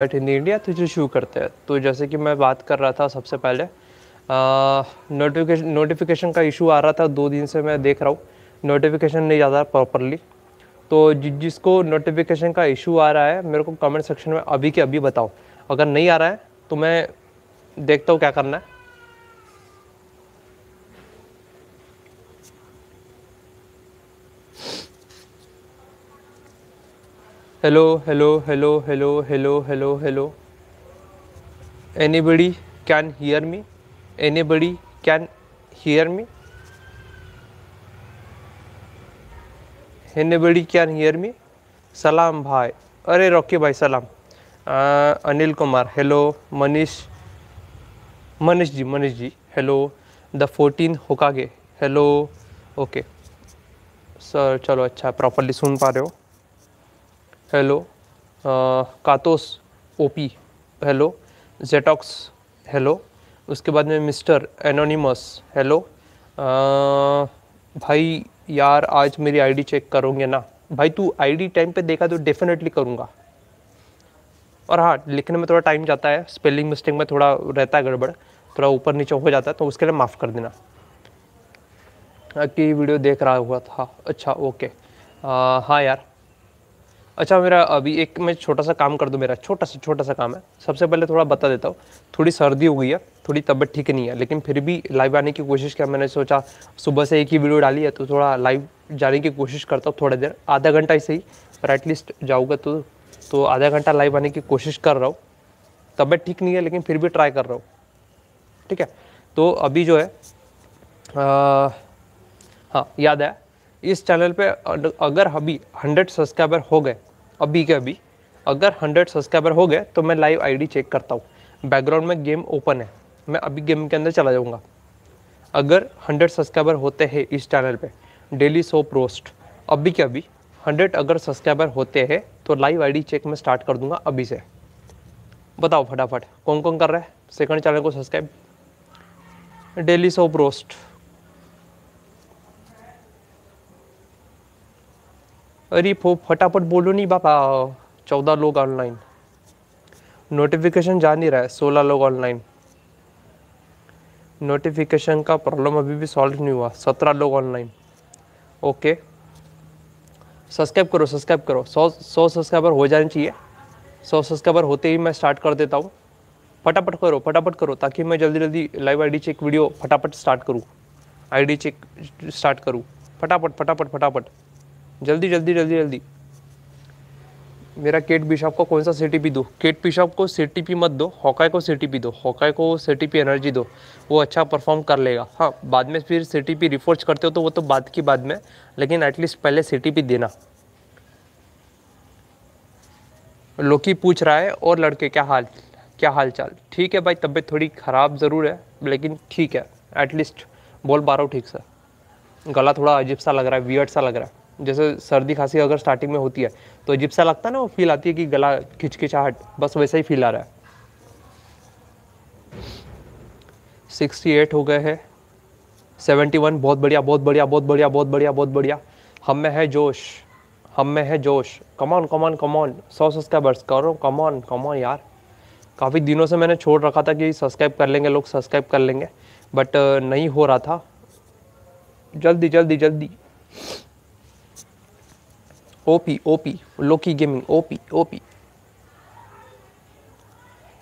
But in India तो जो शुरू करते हैं तो जैसे कि मैं बात कर रहा था सबसे पहले नोटिफिकेशन नोटिफिकेशन का इशू आ रहा था, दो दिन से मैं देख रहा हूँ नोटिफिकेशन नहीं जा रहा प्रॉपरली तो जि, जिसको नोटिफिकेशन का इशू आ रहा है, मेरे को कमेंट सेक्शन में अभी के अभी बताओ। अगर नहीं आ रहा है तो मैं देखता हूँ क्या करना है। Hello hello hello hello hello hello hello anybody can hear me anybody can hear me anybody can hear me सलाम भाई अरे रॉकी भाई सलाम Anil Kumar hello Manish Manish ji Manish ji hello the fourteen Hokage hello okay sir चलो अच्छा properly सुन पा रहे हो हेलो कातोस ओपी हेलो जेटॉक्स हेलो उसके बाद में मिस्टर एनोनिमस हेलो भाई यार आज मेरी आईडी चेक करोगे ना? भाई तू आईडी टाइम पे देखा तो डेफिनेटली करूँगा। और हाँ लिखने में थोड़ा टाइम जाता है स्पेलिंग मिस्टेक में थोड़ा रहता है गड़बड़ थोड़ा ऊपर नीचे हो जाता है तो उसके लिए माफ़ कर देना। कि वीडियो देख रहा हुआ था। अच्छा ओके आ, हाँ यार अच्छा मेरा अभी एक मैं छोटा सा काम कर दूँ, मेरा छोटा सा छोटा सा काम है। सबसे पहले थोड़ा बता देता हूँ, थोड़ी सर्दी हो गई है, थोड़ी तबीयत ठीक नहीं है, लेकिन फिर भी लाइव आने की कोशिश किया, मैंने सोचा सुबह से एक ही वीडियो डाली है तो थोड़ा लाइव जाने की कोशिश करता हूँ थोड़ी देर, आधा घंटा ही सही पर एटलीस्ट जाऊँगा तो तो आधा घंटा लाइव आने की कोशिश कर रहा हूँ। तबीयत ठीक नहीं है, लेकिन फिर भी ट्राई कर रहा हूँ। ठीक है? तो अभी जो है हाँ याद है, इस चैनल पे अगर अभी हंड्रेड सब्सक्राइबर हो गए अभी के अभी, अगर हंड्रेड सब्सक्राइबर हो गए तो मैं लाइव आईडी चेक करता हूँ। बैकग्राउंड में गेम ओपन है। मैं अभी गेम के अंदर चला जाऊँगा। अगर हंड्रेड सब्सक्राइबर होते हैं इस चैनल पे डेली सोप रोस्ट अभी के अभी हंड्रेड अगर सब्सक्राइबर होते हैं तो लाइव आईडी चेक मैं स्टार्ट कर दूँगा अभी से। बताओ फटाफट कौन कौन कर रहा है? सेकंड चैनल को सब्सक्राइब डेली सोप रोस्ट अरे फो, फटाफट बोलो नहीं बापा। चौदह लोग ऑनलाइन नोटिफिकेशन जा नहीं रहा है, सोलह लोग ऑनलाइन नोटिफिकेशन का प्रॉब्लम अभी भी सॉल्व नहीं हुआ, सत्रह लोग ऑनलाइन ओके सब्सक्राइब करो सब्सक्राइब करो। सौ सौ सब्सक्राइबर हो जाने चाहिए। सौ सब्सक्राइबर होते ही मैं स्टार्ट कर देता हूँ। फटाफट करो फटाफट करो, ताकि मैं जल्दी जल्दी लाइव आईडी चेक वीडियो फटाफट स्टार्ट करूँ। आईडी चेक स्टार्ट करूँ। फटाफट फटाफट फटाफट। जल्दी जल्दी जल्दी जल्दी। मेरा केट बिशॉप को कौन सा सी टी पी दो? केट बिशॉप को सी टी पी मत दो हॉकाई को सी टी पी दो। हॉकाई को सी टी पी एनर्जी दो। वो अच्छा परफॉर्म कर लेगा। हाँ बाद में फिर सी टी पी रिफोर्स करते हो तो वो तो बाद की बाद में, लेकिन एटलीस्ट पहले सी टी पी देना। लोकी पूछ रहा है, और लड़के, क्या हाल क्या हाल चाल ठीक है भाई, तबीयत थोड़ी ख़राब ज़रूर है, लेकिन ठीक है एटलीस्ट बोल पा रहा हूँ ठीक से। गला थोड़ा अजीब सा लग रहा है वियर्ड सा लग रहा है। जैसे सर्दी खांसी अगर स्टार्टिंग में होती है तो अजीब सा लगता है ना, वो फील आती है कि गला खिचखिचाहट, बस वैसा ही फील आ रहा है। सिक्सटी एट हो गए हैं। सेवेंटी वन बहुत बढ़िया बहुत बढ़िया बहुत बढ़िया बहुत बढ़िया बहुत बढ़िया। हम में है जोश, हम में है जोश। Come on come on come on सौ सब्सक्राइबर्स, करो कमॉन कमॉन यार। काफ़ी दिनों से मैंने छोड़ रखा था कि सब्सक्राइब कर लेंगे, लोग सब्सक्राइब कर लेंगे बट नहीं हो रहा था। जल्दी जल्दी जल्दी। OP OP Loki gaming OP OP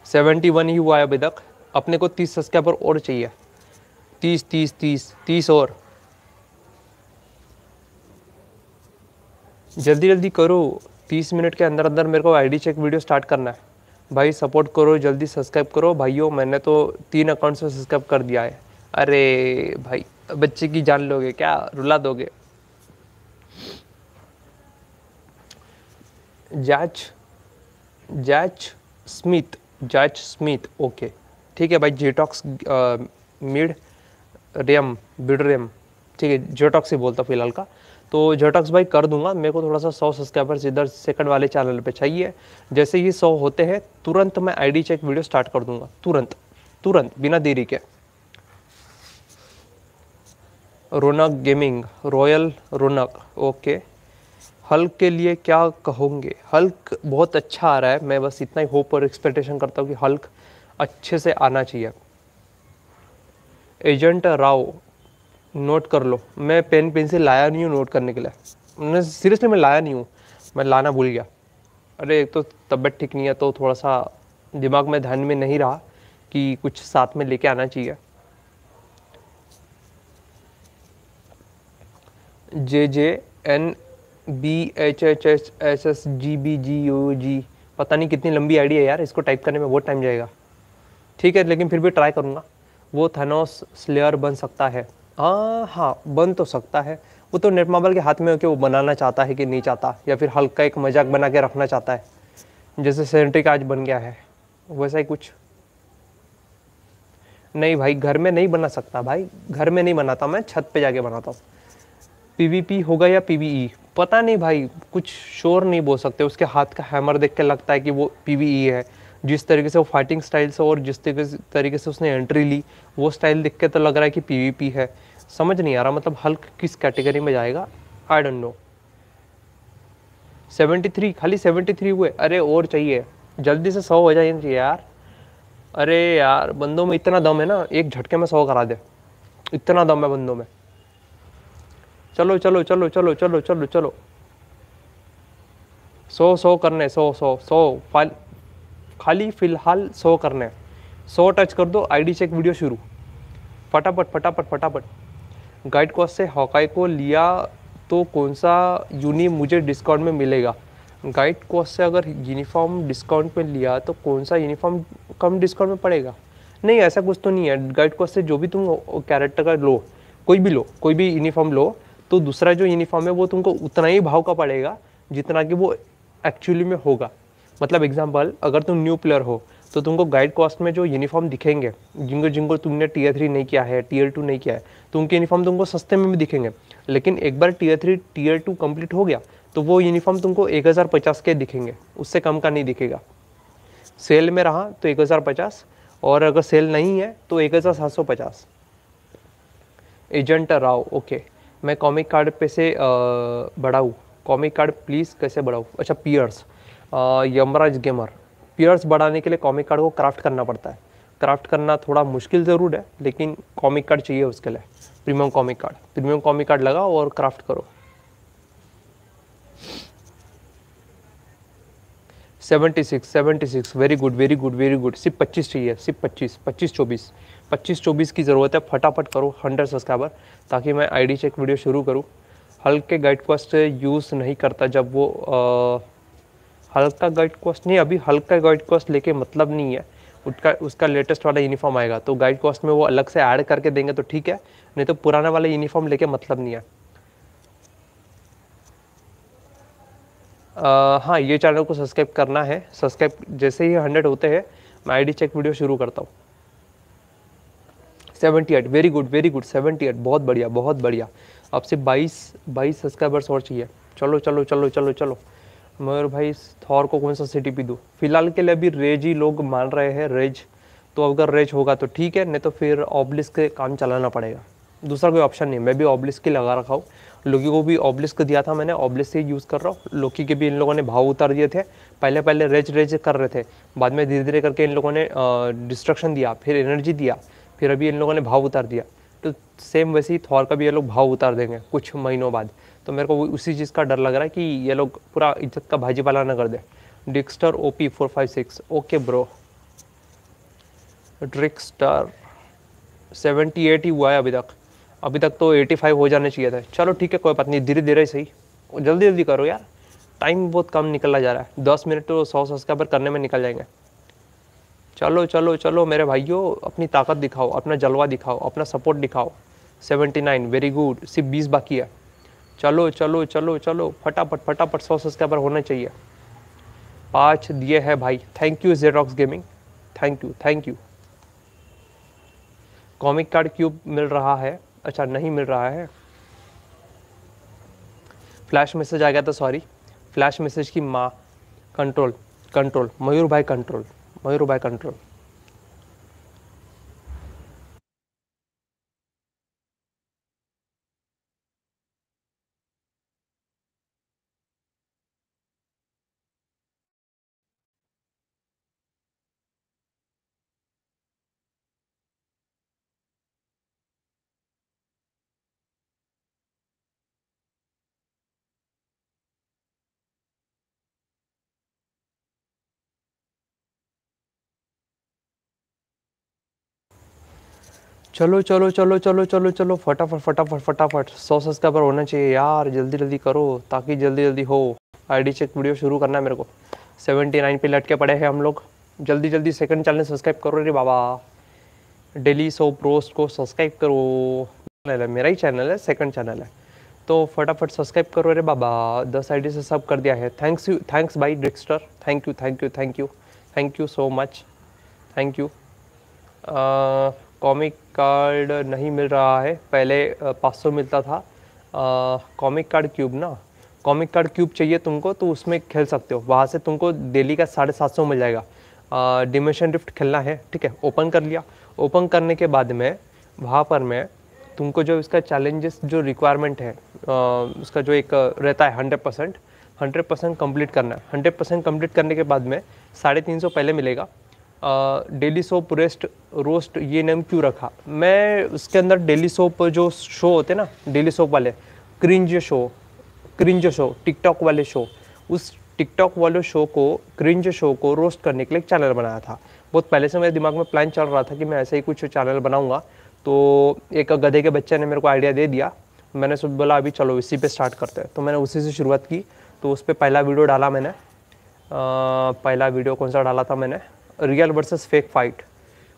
seventy one ही हुआ है अभी तक। अपने को तीस सब्सक्राइबर और चाहिए। तीस तीस तीस तीस और। जल्दी जल्दी करो। तीस मिनट के अंदर अंदर मेरे को आईडी चेक वीडियो स्टार्ट करना है। भाई सपोर्ट करो, जल्दी सब्सक्राइब करो। भाइयों, मैंने तो तीन अकाउंट से सब्सक्राइब कर दिया है। अरे भाई, बच्चे की जान लोगे, क्या रुला दोगे? Zach Zach Smith Zach Smith, okay. ठीक है भाई जेटॉक्स मिड रेम बिड रेम। ठीक है जेटॉक्स ही बोलता फ़िलहाल का। तो जेटॉक्स भाई कर दूँगा, मेरे को थोड़ा सा सौ सब्सक्राइबर्स इधर सेकंड वाले चैनल पे चाहिए। जैसे ही सौ होते हैं, तुरंत मैं आईडी चेक वीडियो स्टार्ट कर दूँगा। तुरंत तुरंत, बिना देरी के। Raunak gaming, royal Raunak, okay. Hulk के लिए क्या कहोगे? हल्क बहुत अच्छा आ रहा है। मैं बस इतना ही होप और एक्सपेक्टेशन करता हूँ कि हल्क अच्छे से आना चाहिए। एजेंट राव नोट कर लो। मैं पेन पेंसिल लाया नहीं हूँ नोट करने के लिए। मैं सीरियसली मैं लाया नहीं हूँ। मैं लाना भूल गया। अरे, एक तो तबीयत ठीक नहीं है तो थोड़ा सा दिमाग में, ध्यान में नहीं रहा कि कुछ साथ में लेके आना चाहिए। J J N B H H H S S G B G U G पता नहीं कितनी लंबी आईडी है यार, इसको टाइप करने में बहुत टाइम जाएगा। ठीक है, लेकिन फिर भी ट्राई करूँगा वो थनोस स्लेयर बन सकता है। हाँ हाँ बन तो सकता है। वो तो नेट मार्बल के हाथ में होकर वो बनाना चाहता है कि नहीं चाहता, या फिर हल्का एक मज़ाक बना के रखना चाहता है। जैसे सेंट्रिक आज बन गया है। वैसा ही कुछ। नहीं भाई, घर में नहीं बना सकता भाई। घर में नहीं बनाता, मैं छत पे जाके बनाता हूँ। पीवीपी होगा या पीवीई पता नहीं भाई, कुछ शोर नहीं बोल सकते। उसके हाथ का हैमर देख के लगता है कि वो पीवीई है। जिस तरीके से वो फाइटिंग स्टाइल से और जिस तरीके से उसने एंट्री ली, वो स्टाइल देख के तो लग रहा है कि पीवीपी है। समझ नहीं आ रहा मतलब हल्क किस कैटेगरी में जाएगा? आई डोंट नो 73 खाली 73 हुए। अरे और चाहिए। जल्दी से सौ हो जाए यार। अरे यार, बंदों में इतना दम है ना, एक झटके में सौ करा दे। इतना दम है बंदों में। चलो चलो चलो चलो चलो चलो चलो। सौ सौ करने, सौ सौ सौ खाली फ़िलहाल सौ करने। सौ टच कर दो, आईडी चेक वीडियो शुरू। फटाफट फटाफट फटाफट। गाइड कॉस्ट से हॉकाई को लिया तो कौन सा यूनी मुझे डिस्काउंट में मिलेगा? गाइड कॉस्ट से अगर यूनिफॉर्म डिस्काउंट में लिया तो कौन सा यूनिफॉर्म कम डिस्काउंट में पड़ेगा? नहीं, ऐसा कुछ तो नहीं है। गाइड कॉस्ट से जो भी तुम कैरेक्टर का लो। कोई भी लो, कोई भी यूनिफॉर्म लो। तो दूसरा जो यूनिफॉर्म है, वो तुमको उतना ही भाव का पड़ेगा जितना कि वो एक्चुअली में होगा। मतलब एग्ज़ाम्पल अगर तुम न्यू प्लेयर हो तो तुमको गाइड कॉस्ट में जो यूनिफॉर्म दिखेंगे, जिनको जिनको तुमने टीयर थ्री नहीं किया है टीयर टू नहीं किया है तो उनके यूनिफॉर्म तुमको सस्ते में भी दिखेंगे। लेकिन एक बार tier three tier two complete हो गया तो वो यूनिफॉर्म तुमको एक हज़ार पचास के दिखेंगे, उससे कम का नहीं दिखेगा। सेल में रहा तो एक हज़ार पचास, और अगर सेल नहीं है तो एक हज़ार सात सौ पचास। एजेंट राव ओके मैं कॉमिक कार्ड पे से बढ़ाऊँ। कॉमिक कार्ड प्लीज़ कैसे बढ़ाऊँ? अच्छा पियर्स यमराज गेमर पियर्स बढ़ाने के लिए कॉमिक कार्ड को क्राफ्ट करना पड़ता है। क्राफ्ट करना थोड़ा मुश्किल ज़रूर है, लेकिन कॉमिक कार्ड चाहिए उसके लिए। Premium comic card premium comic card लगाओ और क्राफ्ट करो। Seventy six seventy six very good very good very good सिर्फ़ पच्चीस चाहिए सिर्फ़ पच्चीस पच्चीस चौबीस। पच्चीस चौबीस की ज़रूरत है फटाफट करो हंड्रेड सब्सक्राइबर ताकि मैं आईडी चेक वीडियो शुरू करूँ। हल्के गाइड क्वेस्ट यूज़ नहीं करता जब वो आ, हल्का गाइड कॉस्ट नहीं अभी हल्का गाइड कॉस्ट लेके मतलब नहीं है। उसका उसका लेटेस्ट वाला यूनिफॉर्म आएगा तो गाइड कॉस्ट में वो अलग से ऐड करके देंगे तो ठीक है नहीं तो पुराना वाला यूनिफॉर्म लेके मतलब नहीं है। हाँ ये चैनल को सब्सक्राइब करना है। सब्सक्राइब जैसे ही हंड्रेड होते हैं, मैं आईडी चेक वीडियो शुरू करता हूँ। Seventy eight very good very good seventy eight बहुत बढ़िया बहुत बढ़िया। अब से बाईस बाईस सब्सक्राइबर्स और चाहिए। चलो चलो चलो चलो चलो। मयूर भाई थॉर को कौन सा सिटी पी दूँ? फ़िलहाल के लिए अभी रेज ही लोग मान रहे हैं रेज तो अगर रेज होगा तो ठीक है, नहीं तो फिर ऑब्लिस के काम चलाना पड़ेगा। दूसरा कोई ऑप्शन नहीं मैं भी ऑब्लिस की लगा रखा हूँ। लोकी को भी ऑब्लिस को दिया था मैंने। ऑब्लिस से यूज़ कर रहा हूँ। लोकी के भी इन लोगों ने भाव उतार दिए थे। पहले पहले रेज रेज कर रहे थे। बाद में धीरे धीरे करके इन लोगों ने डिस्ट्रक्शन दिया, फिर एनर्जी दिया, फिर अभी इन लोगों ने भाव उतार दिया। तो सेम वैसे ही थौर का भी ये लोग भाव उतार देंगे कुछ महीनों बाद। तो मेरे को उसी चीज़ का डर लग रहा है कि ये लोग पूरा इज़्ज़त का भाजी पाला ना कर दे। Dexter O P four five six okay bro Drixter seventy eight ही हुआ है अभी तक। अभी तक तो एटी फाइव हो जाने चाहिए था। चलो ठीक है, कोई बात नहीं धीरे धीरे सही। जल्दी जल्दी करो यार। टाइम बहुत कम निकला जा रहा है। दस मिनट तो सौ सब्सक्राइबर करने में निकल जाएँगे। चलो चलो चलो, मेरे भाइयों, अपनी ताकत दिखाओ, अपना जलवा दिखाओ, अपना सपोर्ट दिखाओ। सेवेंटी नाइन वेरी गुड सिर्फ़ बीस बाकी है। चलो चलो चलो चलो, फटाफट फटाफट सौ सब्सक्राइबर होना चाहिए। पाँच दिए है भाई। Thank you Xerox gaming thank you thank you comic card cube मिल रहा है। अच्छा नहीं मिल रहा है। फ्लैश मैसेज आ गया था सॉरी फ्लैश मैसेज की माँ कंट्रोल कंट्रोल मयूर भाई कंट्रोल मयूर भाई कंट्रोल चलो चलो चलो चलो चलो चलो, फटाफट फटाफट फटाफट। सौ सब्सक्राइबर होना चाहिए यार, जल्दी जल्दी करो, ताकि जल्दी जल्दी हो। आईडी चेक वीडियो शुरू करना है मेरे को। सेवेंटी नाइन पे लटके पड़े हैं हम लोग। जल्दी जल्दी सेकंड चैनल सब्सक्राइब करो रे बाबा। डेली सो प्रोस्ट को सब्सक्राइब करो। मेरा ही चैनल है सेकंड चैनल है। तो फटाफट सब्सक्राइब करो रे बाबा। दस आई से सब कर दिया है। Thanks you thanks bye Dexter thank you thank you thank you thank you so much thank you comic card नहीं मिल रहा है। पहले पाँच सौ मिलता था। कॉमिक कार्ड क्यूब ना? कॉमिक कार्ड क्यूब चाहिए तुमको तो उसमें खेल सकते हो। वहाँ से तुमको डेली का साढ़े सात सौ मिल जाएगा। डिमेशन रिफ्ट खेलना है ठीक है? ओपन कर लिया। ओपन करने के बाद में वहाँ पर मैं तुमको जो इसका चैलेंजेस जो रिक्वायरमेंट है आ, उसका जो एक रहता है hundred percent hundred percent complete करना है। हंड्रेड परसेंट कंप्लीट करने के बाद में साढ़े तीन सौ पहले मिलेगा। डेली सोप रेस्ट रोस्ट ये नेम क्यों रखा? मैं उसके अंदर डेली सोप जो शो होते ना डेली सोप वाले cringe show cringe show TikTok वाले शो उस टिकटॉक वाले शो को क्रिंज शो को रोस्ट करने के लिए एक चैनल बनाया था। बहुत पहले से मेरे दिमाग में प्लान चल रहा था कि मैं ऐसे ही कुछ चैनल बनाऊँगा। तो एक गधे के बच्चे ने मेरे को आइडिया दे दिया। मैंने सब बोला अभी चलो इसी पे स्टार्ट करते हैं। तो मैंने उसी से शुरुआत की। तो उस पर पहला वीडियो डाला मैंने। आ, पहला वीडियो कौन सा डाला था मैंने? Real versus fake fight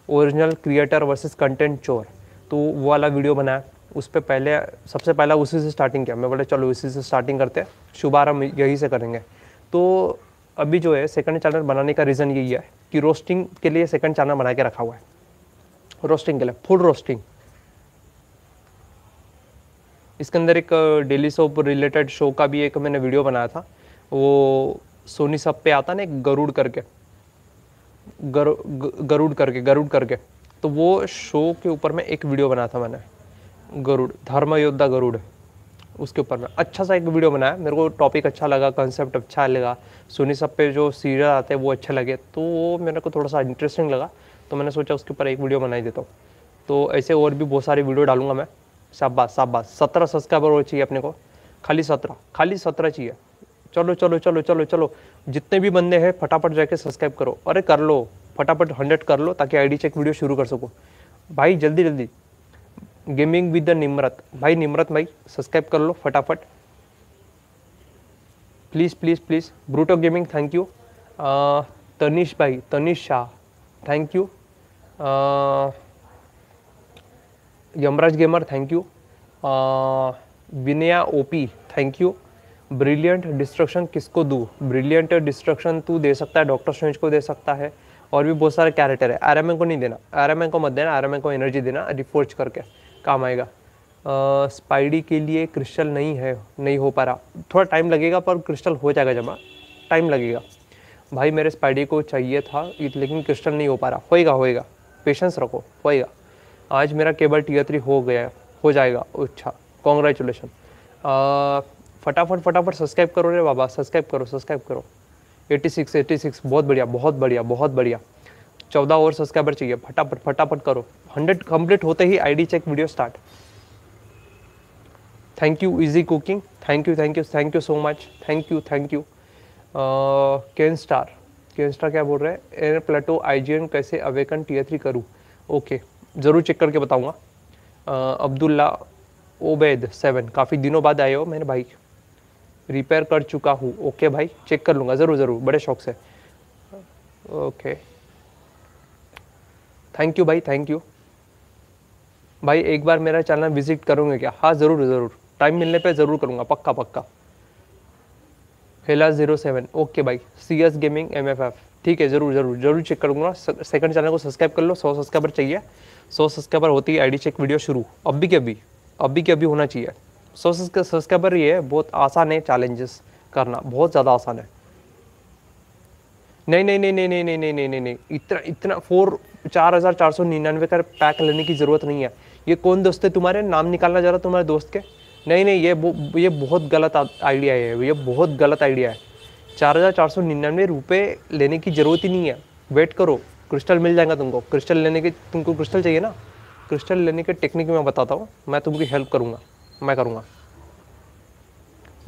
original creator versus content चोर तो वो वाला वीडियो बनाया। उस पर पहले, सबसे पहला उसी से स्टार्टिंग किया। मैं बोले, चलो उसी से स्टार्टिंग करते हैं। शुभारंभ यही से करेंगे। तो अभी जो है सेकंड चैनल बनाने का रीज़न यही है कि रोस्टिंग के लिए सेकंड चैनल बना के रखा हुआ है। रोस्टिंग के लिए फुल रोस्टिंग इसके अंदर एक डेली सोप रिलेटेड शो का भी एक मैंने वीडियो बनाया था। वो सोनी सब पे आता ना, एक गरुड़ करके। गर, गरुड़ करके गरुड़ करके। तो वो शो के ऊपर में एक वीडियो बनाया था मैंने। गरुड़ धर्म योद्धा गरुड़। उसके ऊपर में। अच्छा सा एक वीडियो बनाया। मेरे को टॉपिक अच्छा लगा कंसेप्ट अच्छा लगा। सोनी सब पे जो सीरियल आते हैं वो अच्छे लगे। तो वो मेरे को थोड़ा सा इंटरेस्टिंग लगा। तो मैंने सोचा उसके ऊपर एक वीडियो बनाई देता हूँ। तो ऐसे और भी बहुत सारी वीडियो डालूँगा मैं। शाबाश शाबाश। सत्रह सब्सक्राइबर और चाहिए अपने को। खाली सत्रह खाली सत्रह चाहिए। चलो चलो चलो चलो चलो। जितने भी बंदे हैं, फटाफट जाके सब्सक्राइब करो। अरे, कर लो। फटाफट हंड्रेड कर लो, ताकि आईडी चेक वीडियो शुरू कर सको। भाई, जल्दी जल्दी। गेमिंग विद द निमरत भाई निमरत भाई सब्सक्राइब कर लो फटाफट। Please please please Bruto gaming thank you Tanish भाई Tanish Shah thank you Yamraj gamer thank you Vinaya OP thank you brilliant destruction किसको दूँ? ब्रिलियंट डिस्ट्रक्शन तू दे सकता है, डॉक्टर स्ट्रेंज को दे सकता है, और भी बहुत सारे कैरेक्टर है। आर को नहीं देना। आर को मत देना आर को एनर्जी देना रिफोर्च करके काम आएगा। स्पाइडी के लिए क्रिस्टल नहीं है, नहीं हो पा रहा। थोड़ा टाइम लगेगा, पर क्रिस्टल हो जाएगा जमा। टाइम लगेगा। भाई, मेरे स्पाइडी को चाहिए था लेकिन क्रिस्टल नहीं हो पा रहा। होएगा होएगा। पेशेंस रखो, होएगा। आज मेरा केबल टीयर थ्री हो गया हो जाएगा। अच्छा कॉन्ग्रेचुलेशन फटाफट फटाफट सब्सक्राइब करो रे बाबा सब्सक्राइब करो सब्सक्राइब करो। 86 86 बहुत बढ़िया बहुत बढ़िया बहुत बढ़िया। चौदह और सब्सक्राइबर चाहिए, फटाफट फटाफट करो। हंड्रेड कंप्लीट होते ही ID check video start thank you easy cooking thank you thank you thank you so much thank you thank you Ken star Ken star क्या बोल रहे हैं? एयर प्लेटो आईजीएन कैसे अवेकन टी थ्री करूँ? Okay ज़रूर check करके बताऊँगा। Abdullah Obaid seven काफ़ी दिनों बाद आए हो मेरे भाई। रिपेयर कर चुका हूँ। ओके भाई चेक कर लूँगा, ज़रूर ज़रूर, बड़े शौक से। ओके थैंक यू भाई थैंक यू भाई, एक बार मेरा चैनल विज़िट करूँगे क्या? हाँ ज़रूर ज़रूर। टाइम मिलने पे ज़रूर करूँगा, पक्का पक्का। हेला ज़ीरो सेवन ओके भाई C S gaming M F F ठीक है, ज़रूर ज़रूर ज़रूर चेक करूँगा सेकंड चैनल को सब्सक्राइब कर लो, सौ सब्सक्राइबर चाहिए। सौ सब्सक्राइबर होती है आई चेक वीडियो शुरू। अभी के अभी अभी के अभी होना चाहिए। सौ सब्सक्राइबर ये बहुत आसान है चैलेंजेस करना, बहुत ज़्यादा आसान है। नहीं नहीं नहीं नहीं नहीं नहीं नहीं नहीं नहीं नहीं इतना इतना फोर चार हज़ार चार सौ निन्यानवे का पैक लेने की ज़रूरत नहीं है। ये कौन दोस्त है तुम्हारे? नाम निकालना जा रहा तुम्हारे दोस्त के? नहीं नहीं, ये ये बहुत गलत आइडिया है, ये बहुत गलत आइडिया है। चार हज़ार चार सौ निन्यानवे रुपये लेने की ज़रूरत ही नहीं है। वेट करो क्रिस्टल मिल जाएगा तुमको। क्रिस्टल लेने के, तुमको क्रिस्टल चाहिए ना? क्रिस्टल लेने के टेक्निक मैं बताता हूँ, मैं तुमकी हेल्प करूँगा। मैं करूँगा।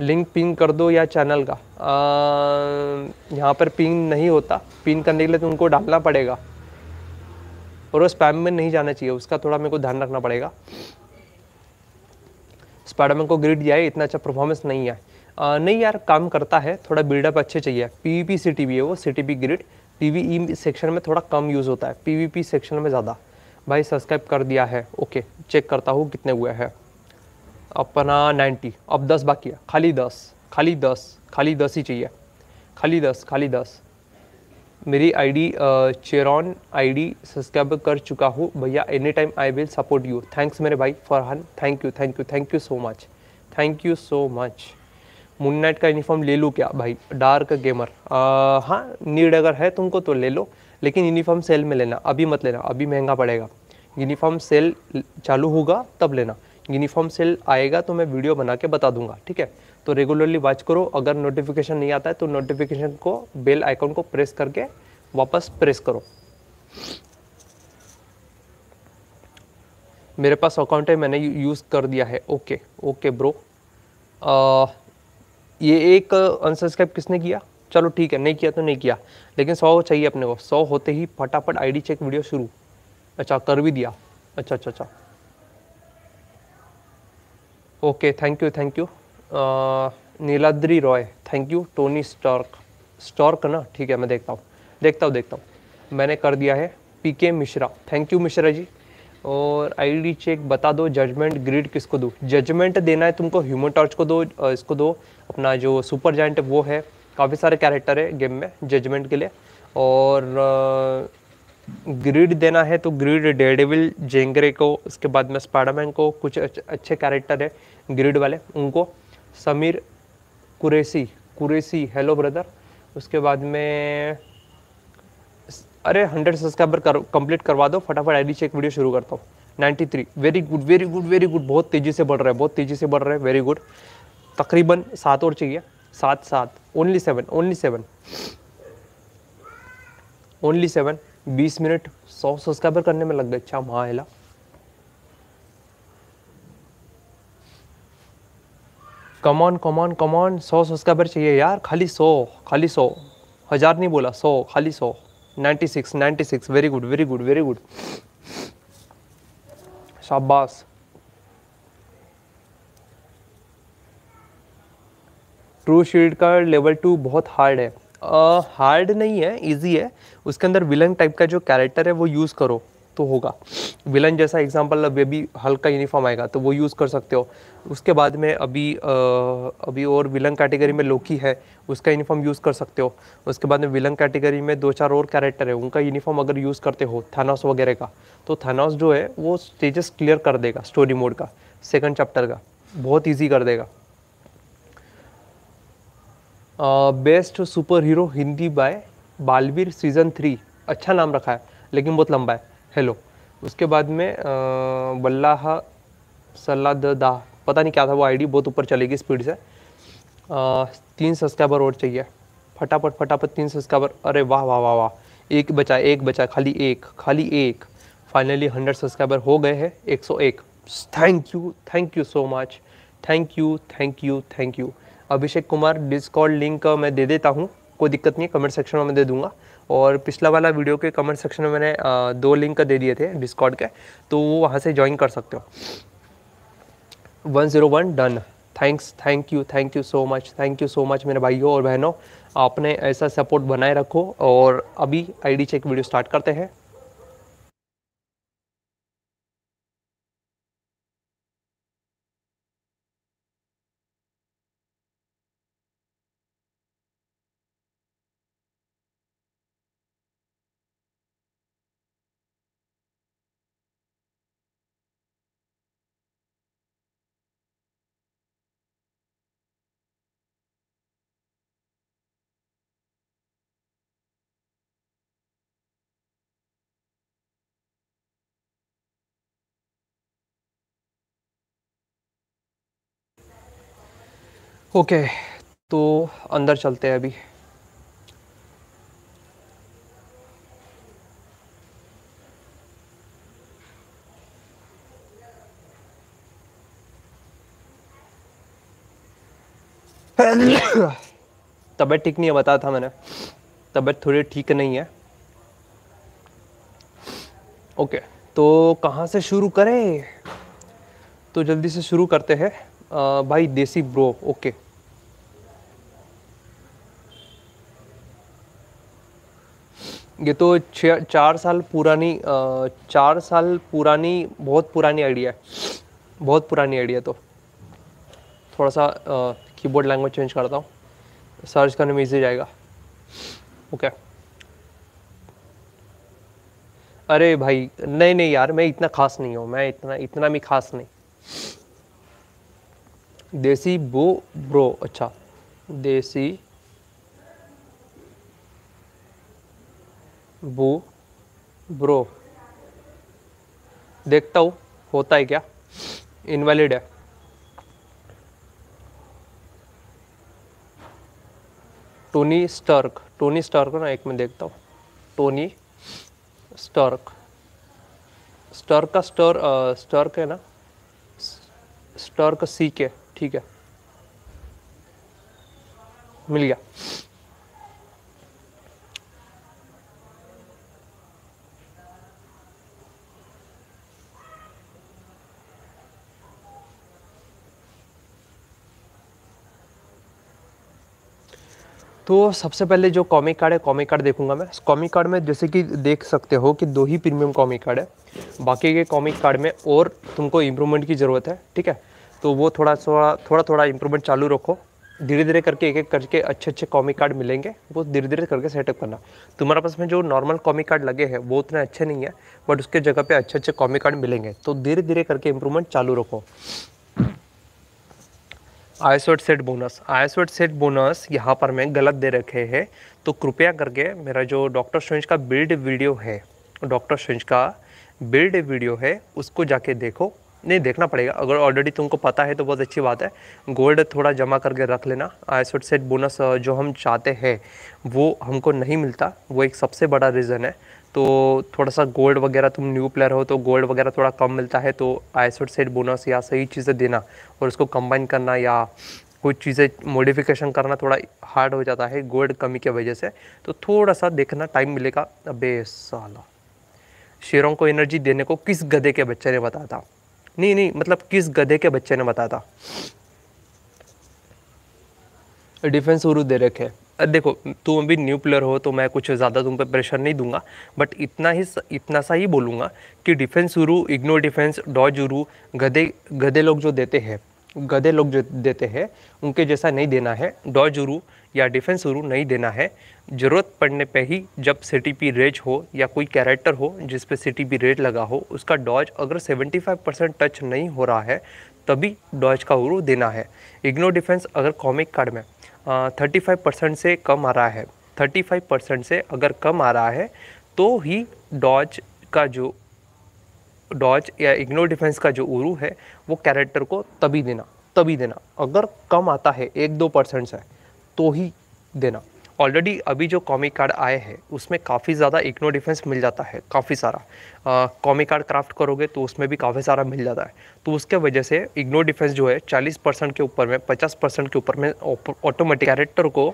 लिंक पिन कर दो या चैनल का। यहाँ पर पिन नहीं होता। पिन करने के लिए तुमको डालना पड़ेगा। और वो स्पैम में नहीं जाना चाहिए। उसका थोड़ा मेरे को ध्यान रखना पड़ेगा। स्पाइडरमैन को ग्रिड दिया है इतना अच्छा परफॉर्मेंस नहीं है। आ, नहीं यार काम करता है। थोड़ा बिल्डअप अच्छे चाहिए। P V P C T V है वो C T P grid P V section में थोड़ा कम यूज़ होता है। पी वी पी सेक्शन में ज़्यादा। भाई सब्सक्राइब कर दिया है। ओके चेक करता हूँ कितने हुए हैं। अपना 90 अब 10 बाकी है। खाली 10 खाली 10 खाली 10 ही चाहिए। खाली 10 खाली 10 मेरी आईडी चेरॉन आईडी सब्सक्राइब कर चुका हूँ। भैया any time I will support you thanks मेरे भाई Farhan thank you thank you thank you so much thank you so much Moon Knight का यूनिफॉर्म ले लूँ क्या भाई? डार्क गेमर हाँ नीड अगर है तुमको तो ले लो। लेकिन यूनिफॉर्म सेल में लेना। अभी मत लेना। अभी महँगा पड़ेगा। यूनिफॉर्म सेल चालू होगा, तब लेना। यूनिफॉर्म सेल आएगा तो मैं वीडियो बना के बता दूँगा ठीक है? तो रेगुलरली वॉच करो अगर नोटिफिकेशन नहीं आता है तो नोटिफिकेशन को बेल आइकॉन को प्रेस करके वापस प्रेस करो। मेरे पास अकाउंट है मैंने यूज़ कर दिया है। ओके ओके ब्रो आ, ये एक अनसब्सक्राइब किसने किया? चलो ठीक है नहीं किया तो नहीं किया। लेकिन सौ चाहिए अपने को। सौ होते ही फटाफट आईडी चेक वीडियो शुरू। अच्छा कर भी दिया। अच्छा अच्छा अच्छा। Okay thank you thank you Niladri Roy thank you Tony Stark Stark ना? ठीक है, मैं देखता हूँ। देखता हूँ देखता हूँ। मैंने कर दिया है। P K Mishra thank you Mishra ji. और आईडी चेक बता दो जजमेंट ग्रिड किसको दो? जजमेंट देना है तुमको ह्यूमन टॉर्च को दो इसको दो। अपना जो सुपर जॉइंट वो है। काफ़ी सारे कैरेक्टर है गेम में जजमेंट के लिए। और ग्रिड देना है तो ग्रिड डेडेविल जेंगरे को, उसके बाद में स्पाइडरमैन को, कुछ अच्छे कैरेक्टर है ग्रिड वाले, उनको। समीर कुरेसी कुरेसी हेलो ब्रदर उसके बाद में, अरे हंड्रेड सब्सक्राइबर कर कंप्लीट करवा दो, फटाफट आईडी चेक वीडियो शुरू करता हूँ। 93 very good very good very good बहुत तेज़ी से बढ़ रहा है, बहुत तेज़ी से बढ़ रहा है वेरी गुड तकरीबन सात और चाहिए, सात सात only seven only seven only seven बीस मिनट सौ सब्सक्राइबर करने में लग गए। अच्छा Mahela come on come on come on सौ सब्सक्राइबर चाहिए यार। खाली सौ खाली सौ। हज़ार नहीं बोला, सौ, खाली सौ। Ninety six ninety six very good very good very good शाबाश। ट्रू शील्ड का लेवल टू बहुत हार्ड है। हार्ड uh, नहीं है इजी है। उसके अंदर विलन टाइप का जो कैरेक्टर है वो यूज़ करो तो होगा। विलन जैसा एग्जांपल अभी अभी हल्का यूनिफॉर्म आएगा तो वो यूज़ कर सकते हो। उसके बाद में अभी आ, अभी और विलन कैटेगरी में लोकी है उसका यूनिफॉर्म यूज़ कर सकते हो। उसके बाद में विलन कैटेगरी में दो चार और कैरेक्टर है उनका यूनिफॉर्म अगर यूज़ करते हो थानोस वगैरह का तो थानोस जो है वो स्टेजेस क्लियर कर देगा स्टोरी मोड का सेकंड चैप्टर का। बहुत ईजी कर देगा। Best superhero Hindi by Balveer season three अच्छा नाम रखा है लेकिन बहुत लंबा है। हेलो उसके बाद में बल्लाह सलाह दा पता नहीं क्या था वो आईडी बहुत ऊपर चलेगी स्पीड से। आ, तीन सब्सक्राइबर और चाहिए। फटाफट फटाफट तीन सब्सक्राइबर अरे वाह वाह वाह वाह। एक बचा एक बचा खाली एक खाली एक। फाइनली हंड्रेड सब्सक्राइबर हो गए हैं एक सौ एक। Thank you thank you so much thank you thank you thank you Abhishek Kumar Discord link मैं दे देता हूँ। कोई दिक्कत नहीं कमेंट सेक्शन में मैं दे दूँगा। और पिछला वाला वीडियो के कमेंट सेक्शन में मैंने दो लिंक दे दिए थे डिस्कॉर्ड के तो वो वहाँ से ज्वाइन कर सकते हो। One zero one done thanks thank you thank you so much thank you so much मेरे भाइयों और बहनों। आपने ऐसा सपोर्ट बनाए रखो और अभी आईडी चेक वीडियो स्टार्ट करते हैं। ओके तो अंदर चलते हैं अभी। तबीयत ठीक नहीं है, बताया था मैंने। तबीयत थोड़ी ठीक नहीं है। ओके तो कहाँ से शुरू करें? तो जल्दी से शुरू करते हैं। भाई देसी ब्रो, ओके। ये तो चार साल पुरानी चार साल पुरानी, बहुत पुरानी आइडिया है। बहुत पुरानी आइडिया तो। थोड़ा सा कीबोर्ड लैंग्वेज चेंज करता हूँ। सर्च करने में इजी जाएगा। ओके। अरे भाई, नहीं नहीं यार, मैं इतना खास नहीं हूँ। मैं इतना इतना भी खास नहीं। देसी बो, ब्रो अच्छा। देसी बो, ब्रो। देखता हूँ, होता है क्या? इनवैलिड है। टोनी स्टर्क टोनी स्टर्क ना एक में देखता हूँ। टोनी स्टर्क स्टर्क का स्टर स्टर्क है ना? स्टर्क सी के ठीक है। मिल गया। तो सबसे पहले जो कॉमिक कार्ड है कॉमिक कार्ड देखूँगा मैं। कॉमिक कार्ड में जैसे कि देख सकते हो कि दो ही प्रीमियम कॉमिक कार्ड है। बाकी के कॉमिक कार्ड में और तुमको इम्प्रूवमेंट की ज़रूरत है, ठीक है? तो वो थोड़ा थोड़ा थोड़ा थोड़ा इम्प्रूवमेंट चालू रखो। धीरे धीरे करके, एक एक करके अच्छे अच्छे कॉमिक कार्ड मिलेंगे, वो धीरे धीरे करके सेटअप करना। तुम्हारे पास में जो नॉर्मल कॉमिक कार्ड लगे हैं, वो उतने अच्छे नहीं है बट उसके जगह पे अच्छे अच्छे कॉमिक कार्ड मिलेंगे। तो धीरे धीरे करके इम्प्रूवमेंट चालू रखो। ISO eight set bonus ISO eight set bonus यहाँ पर मैं गलत दे रखे हैं। तो कृपया करके मेरा जो डॉक्टर स्ट्रेंज का बिल्ड वीडियो है डॉक्टर स्ट्रेंज का बिल्ड वीडियो है, उसको जाके देखो। नहीं, देखना पड़ेगा। अगर ऑलरेडी तुमको पता है तो बहुत अच्छी बात है। गोल्ड थोड़ा जमा करके रख लेना। आईसोट सेट बोनस जो हम चाहते हैं, वो हमको नहीं मिलता। वो एक सबसे बड़ा रीज़न है। तो थोड़ा सा गोल्ड वगैरह तुम न्यू प्लेयर हो तो गोल्ड वगैरह थोड़ा कम मिलता है तो आइसोट सेट बोनस या सही चीज़ें देना और उसको कंबाइन करना या कुछ चीज़ें मॉडिफिकेशन करना थोड़ा हार्ड हो जाता है गोल्ड कमी की वजह से। तो थोड़ा सा देखना टाइम मिलेगा। अबे शेरों को एनर्जी देने को किस गधे के बच्चे ने बताया था? नहीं नहीं मतलब किस गधे के बच्चे ने बताया था? डिफेंस शुरू दे रखे देखो तुम अभी न्यू प्लेयर हो तो मैं कुछ ज़्यादा तुम पर प्रेशर नहीं दूँगा बट इतना ही इतना सा ही बोलूँगा कि डिफेंस शुरू इग्नोर डिफेंस डॉज शुरू गधे गधे लोग जो देते हैं गधे लोग जो देते हैं, उनके जैसा नहीं देना है। डॉज शुरू या डिफेंस शुरू नहीं देना है। ज़रूरत पड़ने पे ही जब सी पी रेज हो या कोई कैरेक्टर हो जिस पे सी पी रेज लगा हो, उसका डॉज अगर 75 परसेंट टच नहीं हो रहा है, तभी डॉज का उरू देना है। इग्नोर डिफेंस अगर कॉमिक कार्ड में थर्टी फाइव परसेंट से कम आ रहा है। थर्टी फाइव परसेंट से अगर कम आ रहा है तो ही डॉज का जो डॉज या इग्नोर डिफेंस का जो उरू है, वो कैरेक्टर को तभी देना तभी देना। अगर कम आता है, एक दो परसेंट से तो ही देना। ऑलरेडी अभी जो कॉमिक कार्ड आए हैं, उसमें काफ़ी ज़्यादा इग्नो डिफेंस मिल जाता है, काफ़ी सारा। कॉमिक कार्ड क्राफ्ट करोगे तो उसमें भी काफ़ी सारा मिल जाता है। तो उसके वजह से इग्नो डिफेंस जो है 40 परसेंट के ऊपर में 50 परसेंट के ऊपर में ऑटोमेटिक कैरेक्टर को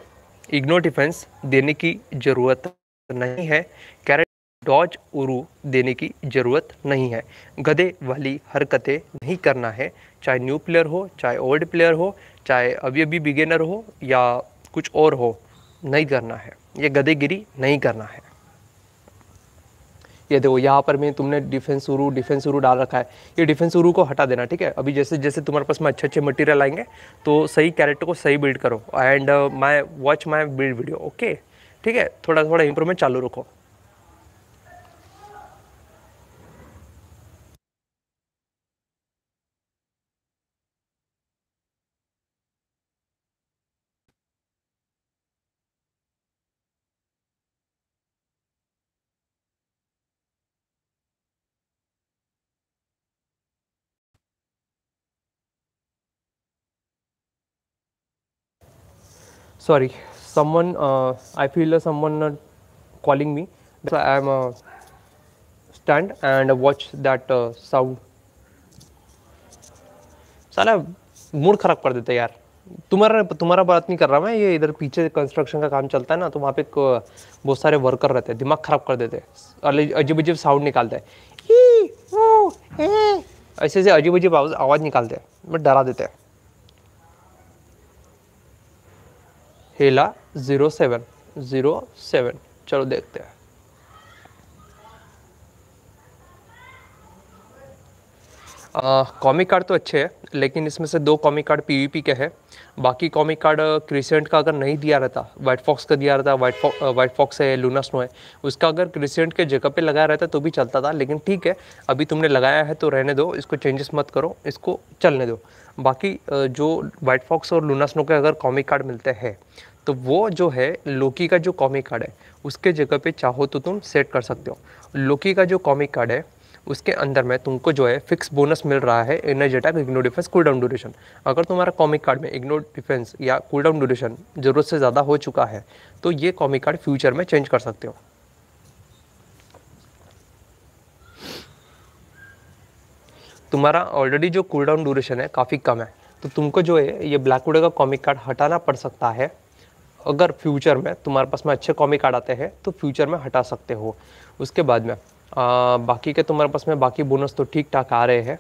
इग्नो डिफेंस देने की ज़रूरत नहीं है। कैरेक्टर डॉज उरू देने की ज़रूरत नहीं है। गधे वाली हरकतें नहीं करना है। चाहे न्यू प्लेयर हो, चाहे ओल्ड प्लेयर हो, चाहे अभी अभी बिगेनर हो या कुछ और हो, नहीं करना है। ये गधेगिरी नहीं करना है। ये देखो, यहाँ पर मैं तुमने डिफेंस शुरू डिफेंस शुरू डाल रखा है। ये डिफेंस शुरू को हटा देना, ठीक है? अभी जैसे जैसे तुम्हारे पास में अच्छे अच्छे मटेरियल आएँगे तो सही कैरेक्टर को सही बिल्ड करो। And my watch my build video okay ठीक है? थोड़ा थोड़ा इंप्रूवमेंट चालू रखो। Sorry someone uh, i feel uh, someone uh, calling me. So i am uh, stand and watch that uh, sound. साला मूड खराब कर देते यार। तुम्हारा तुम्हारा बात नहीं कर रहा मैं ये इधर पीछे कंस्ट्रक्शन का काम चलता है ना तो वहाँ पे बहुत सारे वर्कर रहते हैं दिमाग खराब कर देते हैं। अजीब अजीब साउंड निकालते हैं। ऐसे ऐसे अजीब अजीब आवाज़ निकालते हैं बट डरा देते हैं। Hela zero seven zero seven. चलो देखते हैं। कॉमिक कार्ड तो अच्छे हैं, लेकिन इसमें से दो कॉमिक कार्ड पीवीपी के हैं। बाकी कॉमिक कार्ड क्रिसेंट का अगर नहीं दिया रहता वाइट फॉक्स का दिया रहता फॉक्स वाइट फॉक्स है लूना स्नो है, उसका अगर क्रिसेंट के जगह पे लगाया रहता तो भी चलता था, लेकिन ठीक है, अभी तुमने लगाया है तो रहने दो, इसको चेंजेस मत करो, इसको चलने दो। बाकी जो वाइट फॉक्स और लूना स्नो के अगर कॉमिक कार्ड मिलते हैं तो वो जो है लोकी का जो कॉमिक कार्ड है, उसके जगह पे चाहो तो तुम सेट कर सकते हो। लोकी का जो कॉमिक कार्ड है, उसके अंदर में तुमको जो है फिक्स बोनस मिल रहा है energy attack ignore defense cool down duration अगर तुम्हारा कॉमिक कार्ड में इग्नो डिफेंस या कूल डाउन ड्यूरेशन ज़रूरत से ज़्यादा हो चुका है तो ये कॉमिक कार्ड फ्यूचर में चेंज कर सकते हो। तुम्हारा ऑलरेडी जो कूल डाउन ड्यूरेशन है काफ़ी कम है। तो तुमको जो है ये ब्लैक वुड का कॉमिक कार्ड हटाना पड़ सकता है। अगर फ्यूचर में तुम्हारे पास में अच्छे कॉमिक कार्ड आते हैं तो फ्यूचर में हटा सकते हो। उसके बाद में आ, बाकी के तुम्हारे पास में बाकी बोनस तो ठीक ठाक आ रहे हैं।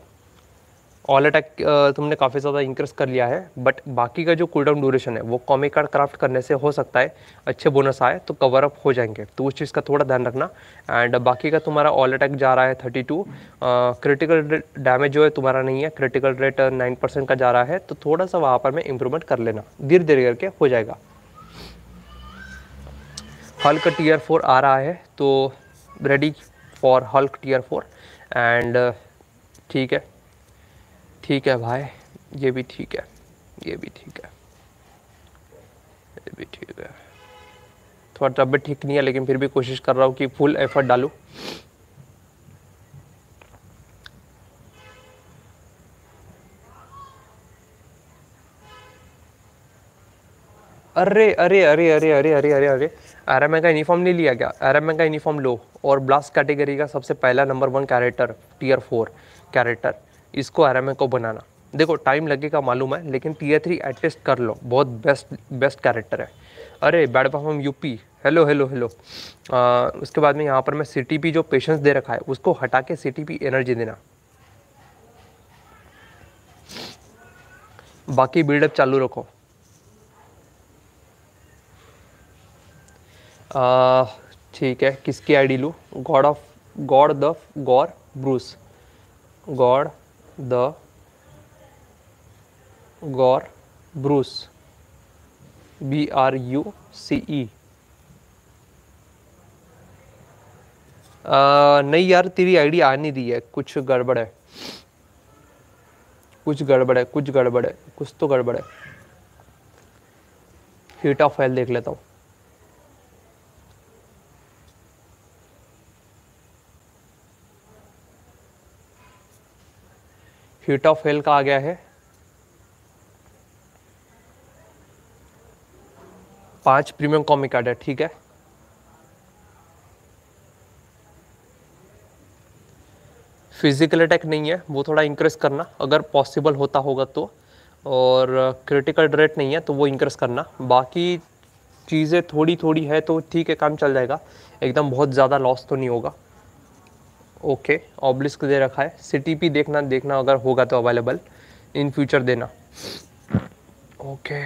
ऑल अटैक तुमने काफ़ी ज़्यादा इंक्रेस कर लिया है बट बाकी का जो कूल डाउन ड्यूरेशन है, वो कॉमिक कार्ड क्राफ्ट करने से हो सकता है, अच्छे बोनस आए तो कवर अप हो जाएँगे। तो उस चीज़ का थोड़ा ध्यान रखना। एंड बाकी का तुम्हारा ऑल अटैक जा रहा है थर्टी टू क्रिटिकल डैमेज जो है तुम्हारा नहीं है क्रिटिकल रेट नाइन परसेंट का जा रहा है तो थोड़ा सा वहाँ पर मैं इंप्रूवमेंट कर लेना। धीरे धीरे करके हो जाएगा। हल्क टीयर फोर आ रहा है तो ready for Hulk tier four and ठीक है। ठीक है भाई, ये भी ठीक है, ये भी ठीक है, ये भी ठीक है। थोड़ा तबियत ठीक नहीं है, लेकिन फिर भी कोशिश कर रहा हूँ कि फुल एफर्ट डालूँ। अरे अरे अरे अरे अरे अरे अरे अरे आर एम का यूनिफॉर्म नहीं लिया गया आर एम का यूनिफॉर्म लो, और ब्लास्ट कैटेगरी का सबसे पहला number one character tier four character इसको आर को बनाना। देखो टाइम लगेगा मालूम है लेकिन टीयर थ्री एटलीस्ट कर लो। बहुत बेस्ट बेस्ट कैरेक्टर है। अरे bad perform UP hello hello hello आ, उसके बाद में यहाँ पर मैं सीटीपी जो पेशेंस दे रखा है उसको हटा के सीटीपी एनर्जी देना। बाकी बिल्डअप चालू रखो। ठीक है किसकी आईडी लूँ? God of God the Gorr Bruce God the Gorr Bruce, B R U C E. नहीं यार, तेरी आईडी आ नहीं दी है। कुछ गड़बड़ है। कुछ गड़बड़ है, कुछ गड़बड़ है, कुछ तो गड़बड़ है। हीट ऑफ़ फ़ाइल देख लेता हूँ। हीट ऑफ़ हेल का आ गया है। पाँच प्रीमियम कॉमिक कार्ड है, ठीक है। फ़िज़िकल अटैक नहीं है, वो थोड़ा इंक्रेस करना, अगर पॉसिबल होता होगा तो। और क्रिटिकल रेट नहीं है तो वो इंक्रेस करना। बाकी चीज़ें थोड़ी थोड़ी है तो ठीक है, काम चल जाएगा। एकदम बहुत ज़्यादा लॉस तो नहीं होगा। ओके ऑब्लिस्क दे रखा है। सिटी पी देखना देखना अगर होगा तो अवेलेबल इन फ्यूचर देना। ओके।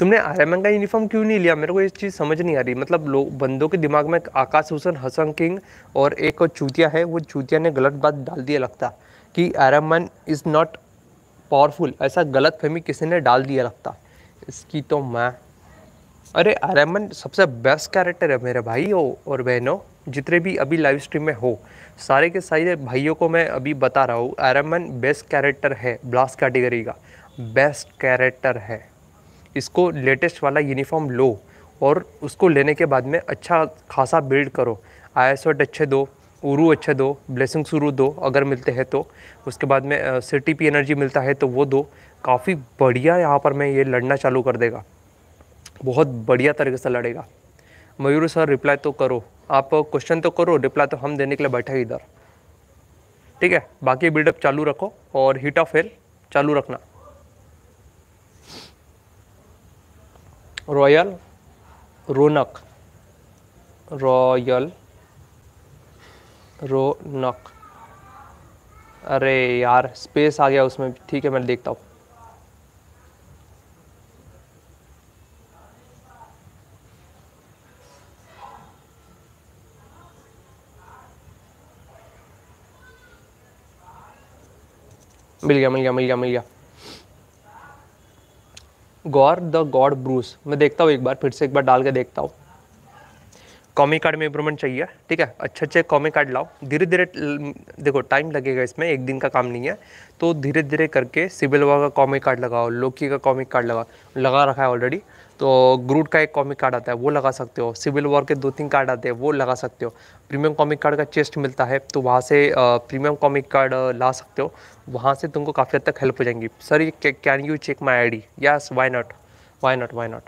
तुमने आर एम का यूनिफॉर्म क्यों नहीं लिया? मेरे को ये चीज़ समझ नहीं आ रही। मतलब लोग बंदों के दिमाग में आकाश हुसन, हसन किंग और एक और चूतिया है, वो चूतिया ने गलत बात डाल दिया लगता कि R M is not powerful ऐसा गलत फहमी किसी ने डाल दिया लगता। इसकी तो मैं अरे आर एम सबसे बेस्ट कैरेक्टर है मेरे भाई हो और बहनों, जितने भी अभी लाइव स्ट्रीम में हो। सारे के सारे भाइयों को मैं अभी बता रहा हूँ आर एम बेस्ट कैरेक्टर है ब्लास्ट कैटेगरी का। बेस्ट कैरेक्टर है। इसको लेटेस्ट वाला यूनिफॉर्म लो और उसको लेने के बाद में अच्छा खासा बिल्ड करो। आई एस अच्छे दो उरू अच्छे दो ब्लेसिंग शुरू दो अगर मिलते हैं तो। उसके बाद में सी पी एनर्जी मिलता है तो वो दो। काफ़ी बढ़िया यहाँ पर मैं ये लड़ना चालू कर देगा। बहुत बढ़िया तरीके से लड़ेगा। मयूर सर रिप्लाई तो करो। आप क्वेश्चन तो करो रिप्लाई तो हम देने के लिए बैठे इधर। ठीक है? बाकी बिल्डअप चालू रखो और हीट ऑफ़ फेल चालू रखना। रॉयल रोनक रॉयल रोनक अरे यार स्पेस आ गया उसमें ठीक है, मैं देखता हूँ। मिल गया मिल गया मिल गया मिल गया। Gorr the God Bruce. मैं देखता हूँ एक बार, फिर से एक बार डाल के देखता हूँ। कॉमिक कार्ड में इम्प्रूवमेंट चाहिए, ठीक है? अच्छे अच्छे कॉमिक कार्ड लाओ। धीरे धीरे देखो टाइम लगेगा इसमें, एक दिन का काम नहीं है। तो धीरे धीरे करके सिविल वॉर का कॉमिक कार्ड लगाओ, लोकी का कॉमिक कार्ड लगाओ लगा रखा है ऑलरेडी तो ग्रूट का एक कॉमिक कार्ड आता है, वो लगा सकते हो। सिविल वॉर के दो तीन कार्ड आते हैं, वो लगा सकते हो। प्रीमियम कॉमिक कार्ड का चेस्ट मिलता है तो वहाँ से प्रीमियम कॉमिक कार्ड ला सकते हो। वहाँ से तुमको काफ़ी हद तक हेल्प हो जाएँगी। सर ये can you check my I D yes why not why not why not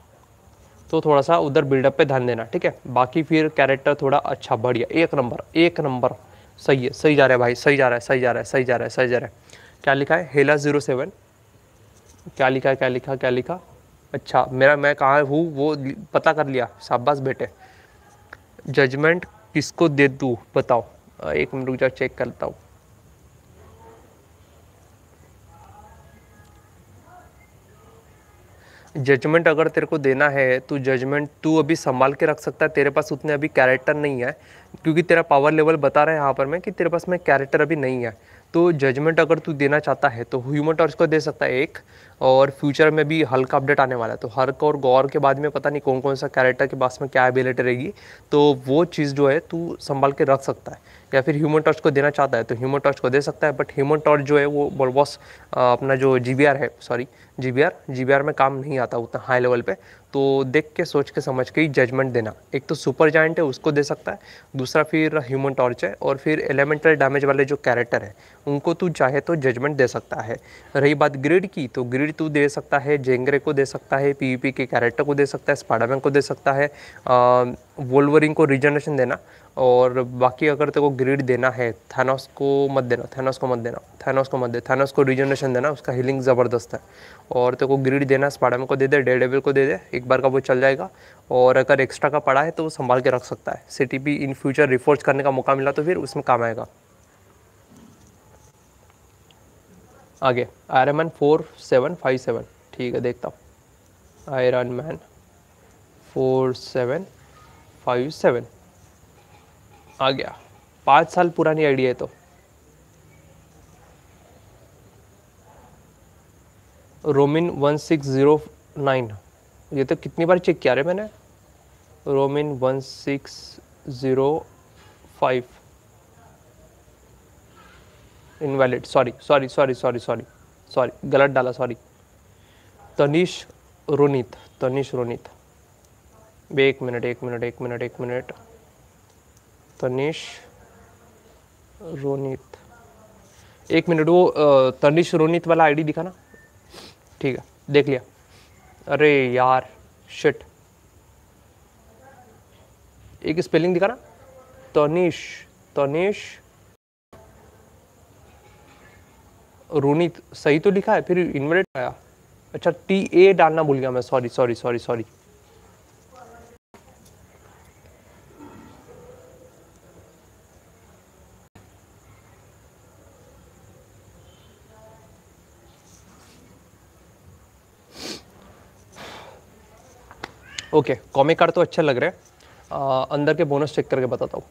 तो थोड़ा सा उधर बिल्डअप पे ध्यान देना, ठीक है? बाकी फिर कैरेक्टर थोड़ा अच्छा बढ़िया। एक नंबर एक नंबर सही है, सही जा रहा है भाई, सही जा रहा है, सही जा रहा है, सही जा रहा है, सही जा रहा है। क्या लिखा है? हेला ज़ीरो सेवन क्या लिखा है, क्या लिखा क्या लिखा? अच्छा मेरा, मैं कहाँ हूँ, वो पता कर लिया, शाबाश बेटे। जजमेंट किसको दे दूँ, बताओ। एक मिनट जाओ चेक करता हूँ। जजमेंट अगर तेरे को देना है तो जजमेंट तू अभी संभाल के रख सकता है। तेरे पास उतने अभी कैरेक्टर नहीं है, क्योंकि तेरा पावर लेवल बता रहा है यहाँ पर मैं कि तेरे पास में कैरेक्टर अभी नहीं है। तो जजमेंट अगर तू देना चाहता है तो ह्यूमन टॉर्च को दे सकता है एक, और फ्यूचर में भी हल्का अपडेट आने वाला है। तो हर्क और गौर के बाद में पता नहीं कौन कौन सा कैरेक्टर के पास में क्या एबिलिटी रहेगी तो वो चीज़ जो है तू संभाल के रख सकता है। या फिर ह्यूमन टॉर्च को देना चाहता है तो ह्यूमन टॉर्च को दे सकता है बट ह्यूमन टॉर्च जो है वो बॉस अपना जो जीबीआर है सॉरी जी बी में काम नहीं आता उतना हाई लेवल पे तो देख के, सोच के, समझ के ही जजमेंट देना। एक तो सुपर जॉइंट है, उसको दे सकता है, दूसरा फिर ह्यूमन टॉर्च है, और फिर एलिमेंटल डैमेज वाले जो कैरेक्टर है, उनको तू चाहे तो जजमेंट दे सकता है। रही बात ग्रिड की तो ग्रिड तू दे सकता है जेंगरे को दे सकता है पी के कैरेक्टर को दे सकता है स्पाइडरमैन को दे सकता है वोल्वरिंग को रिजनरेशन देना और बाकी अगर तेरे को ग्रिड देना है थैनोस को मत देना थैनोस को मत देना थैनोस को मत दे थैनोस को रिजनरेशन देना, उसका हीलिंग ज़बरदस्त है। और तेरे को ग्रिड देना स्पाइडरमैन को दे दे डेडेविल को दे दे, एक बार का वो चल जाएगा। और अगर एक्स्ट्रा का पड़ा है तो वो संभाल के रख सकता है। सिटी भी इन फ्यूचर रिफोर्स करने का मौका मिला तो फिर उसमें काम आएगा। आगे Iron Man four seven five seven ठीक है, देखता हूँ। Iron Man four seven five seven आ गया। पाँच साल पुरानी आइडिया है तो। Romin one six zero nine. ये तो कितनी बार चेक किया रे मैंने? Romin one six zero five. Invalid. Sorry sorry sorry sorry sorry sorry, गलत डाला, सॉरी। तनिष रोनित तनिष रोनित। एक मिनट एक मिनट एक मिनट एक मिनट। तनिष रोनित। एक मिनट, वो तनिष रोनित वाला आईडी दिखा ना? ठीक है, देख लिया। अरे यार शिट एक स्पेलिंग दिखा ना? तनिष तनिष रोनित, सही तो लिखा है, फिर इन्वर्टेड आया। अच्छा टी ए डालना भूल गया मैं sorry sorry sorry sorry okay comic card तो अच्छा लग रहा है। अंदर के बोनस चेक करके बताता हूँ।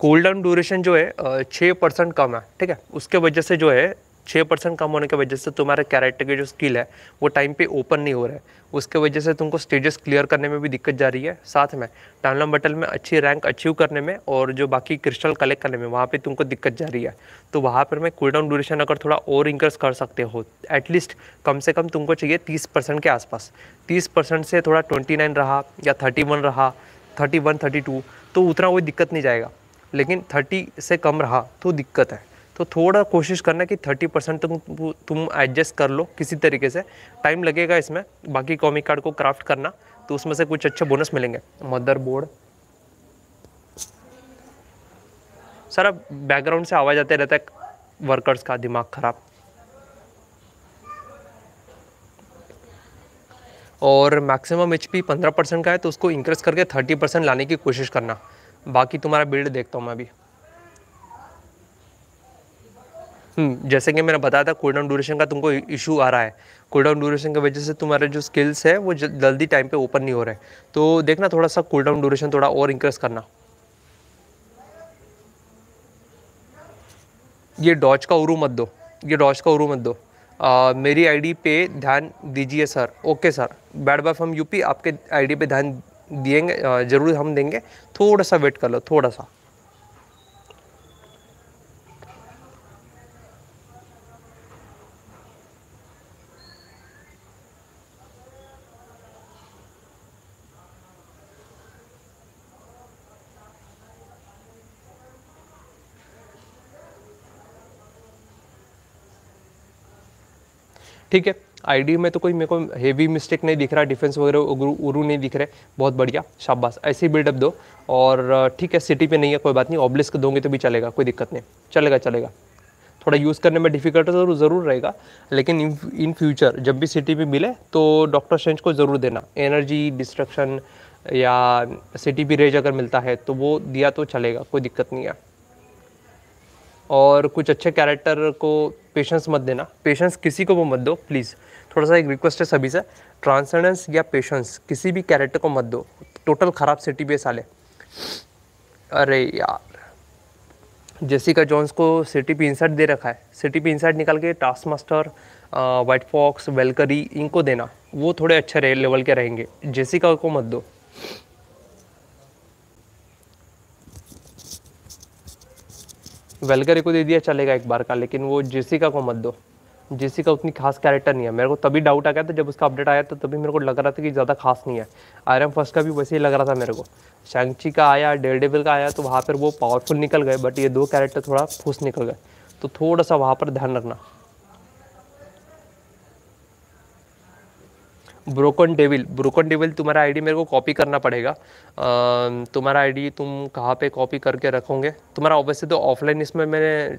कूल डाउन ड्यूरेशन जो है छः परसेंट कम है, ठीक है? उसके वजह से जो है छः परसेंट कम होने की वजह से तुम्हारे कैरेक्टर की जो स्किल है, वो टाइम पे ओपन नहीं हो रहा है। उसके वजह से तुमको स्टेजेस क्लियर करने में भी दिक्कत जा रही है। साथ में डाउनलोड बटल में अच्छी रैंक अचीव करने में और जो बाकी क्रिस्टल कलेक्ट करने में, वहाँ पे तुमको दिक्कत जा रही है। तो वहाँ पर मैं कूल डाउन ड्यूरेशन अगर थोड़ा और इंक्रेस कर सकते हो एटलीस्ट कम से कम तुमको चाहिए तीस परसेंट के आसपास। तीस परसेंट से थोड़ा ट्वेंटी नाइन रहा या थर्टी वन रहा थर्टी वन थर्टी टू तो उतना कोई दिक्कत नहीं जाएगा। लेकिन थर्टी से कम रहा तो दिक्कत है। तो थोड़ा कोशिश करना कि थर्टी परसेंट तुम तुम एडजस्ट कर लो किसी तरीके से। टाइम लगेगा इसमें, बाकी कॉमिक कार्ड को क्राफ्ट करना तो उसमें से कुछ अच्छे बोनस मिलेंगे। मदर बोर्ड सर अब बैकग्राउंड से आवाज़ आते रहता है वर्कर्स का दिमाग ख़राब। और मैक्सिमम एच पी पंद्रह परसेंट का है तो उसको इंक्रीज करके थर्टी परसेंट लाने की कोशिश करना। बाकी तुम्हारा बिल्ड देखता हूँ मैं अभी। जैसे कि मैंने बताया था कूल डाउन ड्यूरेशन का तुमको इशू आ रहा है। कूल डाउन ड्यूरेशन की वजह से तुम्हारे जो स्किल्स है वो जल्दी टाइम पे ओपन नहीं हो रहे तो देखना थोड़ा सा कूल डाउन ड्यूरेशन थोड़ा और इंक्रीज करना। ये डॉज का उरू मत दो। ये डॉज का उरू मत दो। आ, मेरी आईडी पे ध्यान दीजिए sir okay sir bad bye from UP आपके आईडी पे ध्यान दिएँगे ज़रूर हम देंगे। थोड़ा सा वेट कर लो थोड़ा सा ठीक है आईडी में तो कोई मेरे को हेवी मिस्टेक नहीं दिख रहा डिफेंस वगैरह उरू नहीं दिख रहे, बहुत बढ़िया, शाबाश, ऐसे ही बिल्डअप दो। और ठीक है सिटी पे नहीं है, कोई बात नहीं ऑब्लिस्क दोगे तो भी चलेगा, कोई दिक्कत नहीं, चलेगा चलेगा। थोड़ा यूज़ करने में डिफ़िकल्ट ज़रूर ज़रूर रहेगा, लेकिन इन इन फ्यूचर जब भी सिटी में मिले तो डॉक्टर स्ट्रेंज को ज़रूर देना। एनर्जी डिस्ट्रक्शन या सिटी भी रेज अगर मिलता है तो वो दिया तो चलेगा, कोई दिक्कत नहीं है। और कुछ अच्छे कैरेक्टर को पेशेंस मत देना। पेशेंस किसी को वो मत दो प्लीज़ थोड़ा सा एक रिक्वेस्ट है सभी से। ट्रांसेंडेंस या पेशेंस किसी भी कैरेक्टर को मत दो। टोटल ख़राब सिटी बेस आले अरे यार। जेसिका जॉन्स को सिटी पे इंसर्ट दे रखा है। सिटी पे इंसर्ट निकाल के task master white fox Valkyrie इनको देना। वो थोड़े अच्छे लेवल के रहेंगे। जेसिका को मत दो। वेलकरी को दे दिया, चलेगा एक बार का, लेकिन वो जेसी का को मत दो। जेसी का उतनी खास कैरेक्टर नहीं है। मेरे को तभी डाउट आ गया था, जब उसका अपडेट आया था, तभी मेरे को लग रहा था कि ज़्यादा खास नहीं है। आयरन फ़र्स्ट का भी वैसे ही लग रहा था मेरे को। शैंगची का आया डेल का आया तो वहाँ पर वो पावरफुल निकल गए बट ये दो कैरेक्टर थोड़ा फूस निकल गए। तो थोड़ा सा वहाँ पर ध्यान रखना। Broken devil. ब्रोकन डेविल, तुम्हारा आईडी मेरे को कॉपी करना पड़ेगा। तुम्हारा आईडी तुम कहाँ पे कॉपी करके रखोगे? तुम्हारा ऑब्वियसली तो ऑफलाइन इसमें मैं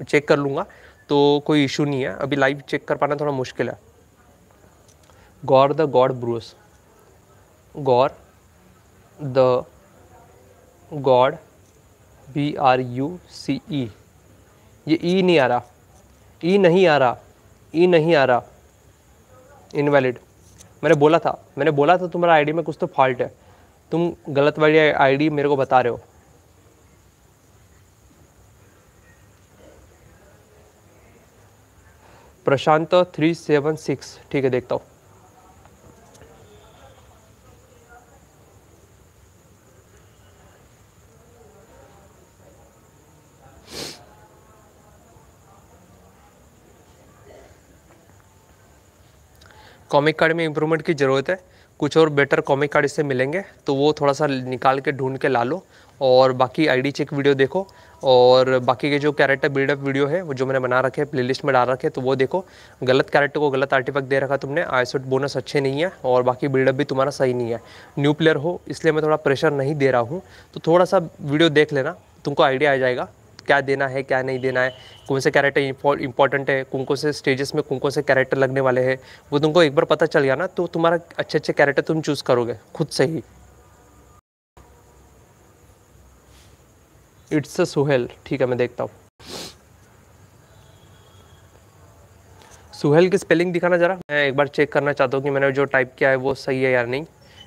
चेक कर लूँगा तो कोई इशू नहीं है। अभी लाइव चेक कर पाना थोड़ा मुश्किल है। Gorr the God Bruce. Gorr the God B R U C E. ये ई नहीं आ रहा। ई नहीं आ रहा। ई नहीं आ रहा। इनवैलिड। मैंने बोला था, मैंने बोला था तुम्हारा आईडी में कुछ तो फॉल्ट है। तुम गलत वाली आईडी मेरे को बता रहे हो। प्रशांत थ्री सेवन सिक्स ठीक है, देखता हूँ। कॉमिक कार्ड में इम्प्रूवमेंट की ज़रूरत है। कुछ और बेटर कॉमिक कार्ड इससे मिलेंगे तो वो थोड़ा सा निकाल के ढूंढ के ला लो। और बाकी आईडी चेक वीडियो देखो। और बाकी के जो कैरेक्टर बिल्डअप वीडियो है, वो जो मैंने बना रखे प्ले लिस्ट में डाल रखे तो वो देखो। गलत कैरेक्टर को गलत आर्टिफैक्ट दे रखा तुमने आईसोट बोनस अच्छे नहीं है, और बाकी बिल्डअप भी तुम्हारा सही नहीं है। न्यू प्लेयर हो, इसलिए मैं थोड़ा प्रेशर नहीं दे रहा हूँ। तो थोड़ा सा वीडियो देख लेना, तुमको आइडिया आ जाएगा। क्या देना है, क्या नहीं देना है, कौन से कैरेक्टर इंपॉर्टेंट है, कौन कौन से स्टेजेस में कौन कौन से कैरेक्टर लगने वाले हैं, वो तुमको एक बार पता चल गया ना तो तुम्हारा अच्छे अच्छे कैरेक्टर तुम चूज़ करोगे, खुद से ही। इट्स अ सुहेल ठीक है, मैं देखता हूँ। सुहेल की स्पेलिंग दिखाना ज़रा। मैं एक बार चेक करना चाहता हूँ कि मैंने जो टाइप किया है, वो सही है या नहीं।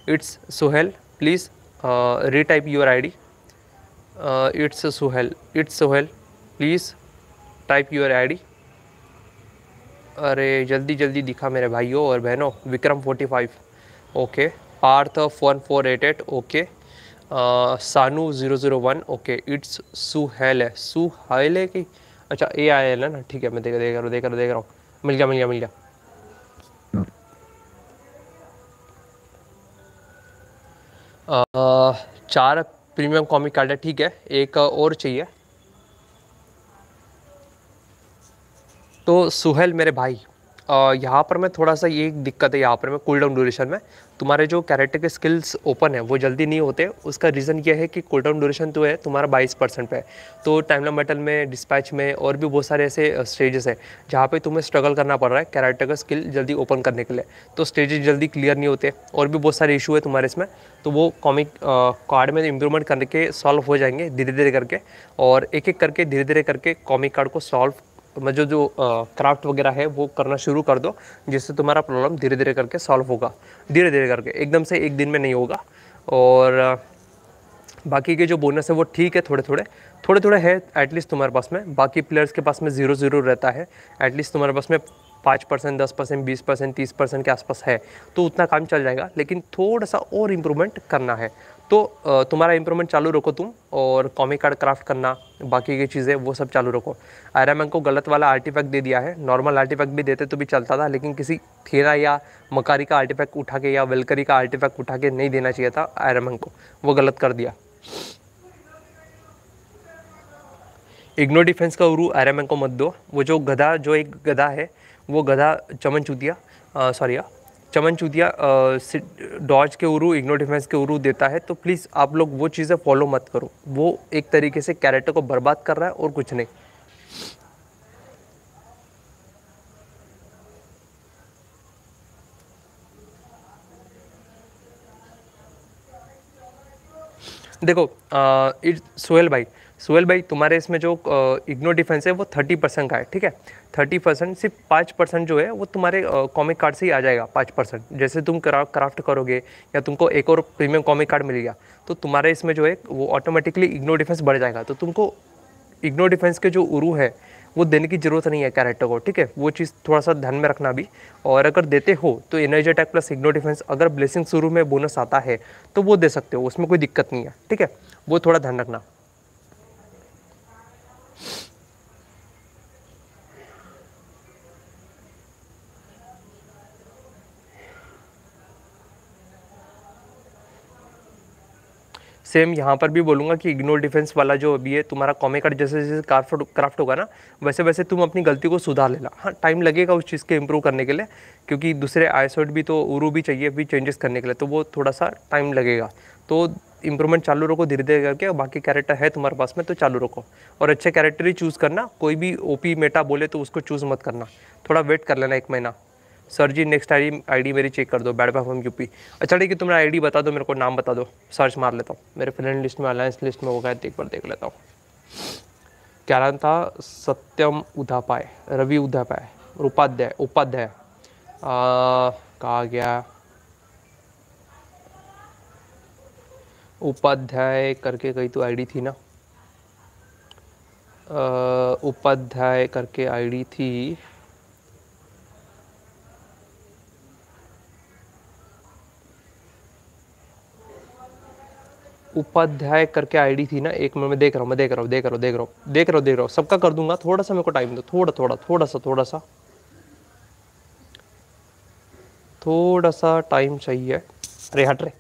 It's Suhail please retype your ID it's Suhail it's Suhail please type your I अरे जल्दी जल्दी दिखा मेरे भाइयों और बहनों. Vikram forty five okay Parth one four eight eight. Okay Sanu zero zero one. Okay it's Suhail है सुहेल है कि? अच्छा ए आई एल है ना? ठीक है मैं देख देख रहा हूँ देख रहा देख रहा हूँ. मिल गया मिल गया मिल गया. Uh, चार प्रीमियम कॉमिक कार्ड है, ठीक है, एक और चाहिए। तो सुहेल मेरे भाई यहाँ पर मैं थोड़ा सा ये दिक्कत है, यहाँ पर मैं कूल डाउन ड्यूरेशन में। तुम्हारे जो कैरेक्टर के स्किल्स ओपन है, वो जल्दी नहीं होते। उसका रीज़न ये है कि कूल डाउन ड्यूरेशन तो है, तुम्हारा बाईस परसेंट पे तो टाइमलाइन बैटल में डिस्पैच में और भी बहुत सारे ऐसे स्टेजेस हैं, जहाँ पे तुम्हें स्ट्रगल करना पड़ रहा है कैरेक्टर का स्किल जल्दी ओपन करने के लिए। तो स्टेजेस जल्दी क्लियर नहीं होते और भी बहुत सारे इशू है तुम्हारे इसमें। तो वो कॉमिक कार्ड में इम्प्रूवमेंट करके सॉल्व हो जाएँगे धीरे धीरे करके और एक एक करके धीरे धीरे करके कॉमिक कार्ड को सॉल्व मतलब जो क्राफ्ट वगैरह है, वो करना शुरू कर दो, जिससे तुम्हारा प्रॉब्लम धीरे धीरे करके सॉल्व होगा। धीरे धीरे करके, एकदम से एक दिन में नहीं होगा। और बाकी के जो बोनस है, वो ठीक है थोड़े थोड़े थोड़े थोड़े है एटलीस्ट तुम्हारे पास में। बाकी प्लेयर्स के पास में ज़ीरो ज़ीरो रहता है। एटलीस्ट तुम्हारे पास में पाँच परसेंट, दस परसेंट, बीस परसेंट, तीस परसेंट के आसपास है। तो उतना काम चल जाएगा, लेकिन थोड़ा सा और इम्प्रूवमेंट करना है। तो तुम्हारा इंप्रूवमेंट चालू रखो तुम और कॉमिक कार्ड क्राफ्ट करना, बाकी की चीज़ें वो सब चालू रखो। आयरा आयरन को गलत वाला आर्टिफैक्ट दे दिया है। नॉर्मल आर्टिफैक्ट भी देते तो भी चलता था, लेकिन किसी थेरा या मकारी का आर्टिफैक्ट उठा के या वेलकरी का आर्टिफैक्ट उठा के नहीं देना चाहिए था आयरा आयरन को। वो गलत कर दिया। इग्नो डिफेंस का उरू आयरा आयरन को मत दो। वो जो गधा, जो एक गधा है, वो गधा चमन चूतिया सॉरी चमन चूतिया डॉज के उरू इग्नो डिफेंस के उरू देता है तो प्लीज़ आप लोग वो चीज़ें फॉलो मत करो। वो एक तरीके से कैरेक्टर को बर्बाद कर रहा है और कुछ नहीं। देखो सोहेल भाई सोहेल भाई, तुम्हारे इसमें जो इग्नो डिफेंस है, वो थर्टी परसेंट का है, ठीक है? थर्टी परसेंट सिर्फ़ पाँच परसेंट जो है, वो तुम्हारे कॉमिक कार्ड से ही आ जाएगा पाँच परसेंट जैसे तुम क्राफ्ट करोगे, या तुमको एक और प्रीमियम कॉमिक कार्ड मिल गया तो तुम्हारे इसमें जो है, वो ऑटोमेटिकली इग्नो डिफेंस बढ़ जाएगा। तो तुमको इग्नो डिफेंस के जो उरू है, वो देने की ज़रूरत नहीं है कैरेक्टर को, ठीक है? वो चीज़ थोड़ा सा ध्यान में रखना भी। और अगर देते हो तो energy attack plus ignore defense अगर ब्लेसिंग शुरू में बोनस आता है तो वो दे सकते हो, उसमें कोई दिक्कत नहीं है, ठीक है? वो थोड़ा ध्यान रखना। सेम यहाँ पर भी बोलूँगा कि इग्नोर डिफेंस वाला जो अभी है, तुम्हारा कॉमे कार्ड जैसे जैसे क्राफ्ट क्राफ्ट होगा ना, वैसे वैसे तुम अपनी गलती को सुधार लेना। हाँ टाइम लगेगा उस चीज़ के इम्प्रूव करने के लिए, क्योंकि दूसरे आईसोट भी तो उरू भी चाहिए भी चेंजेस करने के लिए तो वो थोड़ा सा टाइम लगेगा। तो इंप्रूवमेंट चालू रखो धीरे धीरे करके बाकी कैरेक्टर है तुम्हारे पास में तो चालू रखो। और अच्छे कैरेक्टर ही चूज़ करना, कोई भी ओपी मेटा बोले तो उसको चूज़ मत करना। थोड़ा वेट कर लेना एक महीना। Sir ji next I ID मेरी चेक कर दो बैड परफॉर्म यूपी अच्छा ठीक है, तुम्हारा आईडी बता दो, मेरे को नाम बता दो। सर्च मार लेता हूँ। मेरे फ्रेंड लिस्ट में अलायंस लिस्ट में होगा एक बार देख लेता हूँ। क्या नाम था? सत्यम उधापाय, रवि उधापाय, उपाध्याय उपाध्याय। कहा गया? उपाध्याय करके कहीं तो आईडी थी ना? उपाध्याय करके आईडी थी। उपाध्याय करके आईडी थी ना, एक में देख रहा हूँ, मैं देख रहा हूँ, देख रहा हूँ, देख रहा हूँ, देख रहा हूँ, देख रहा हूँ। सबका कर दूँगा, थोड़ा सा मेरे को टाइम दो, थोड़ा थोड़ा थोड़ा सा थोड़ा सा। थोड़ा सा टाइम चाहिए। अरे, हट रे।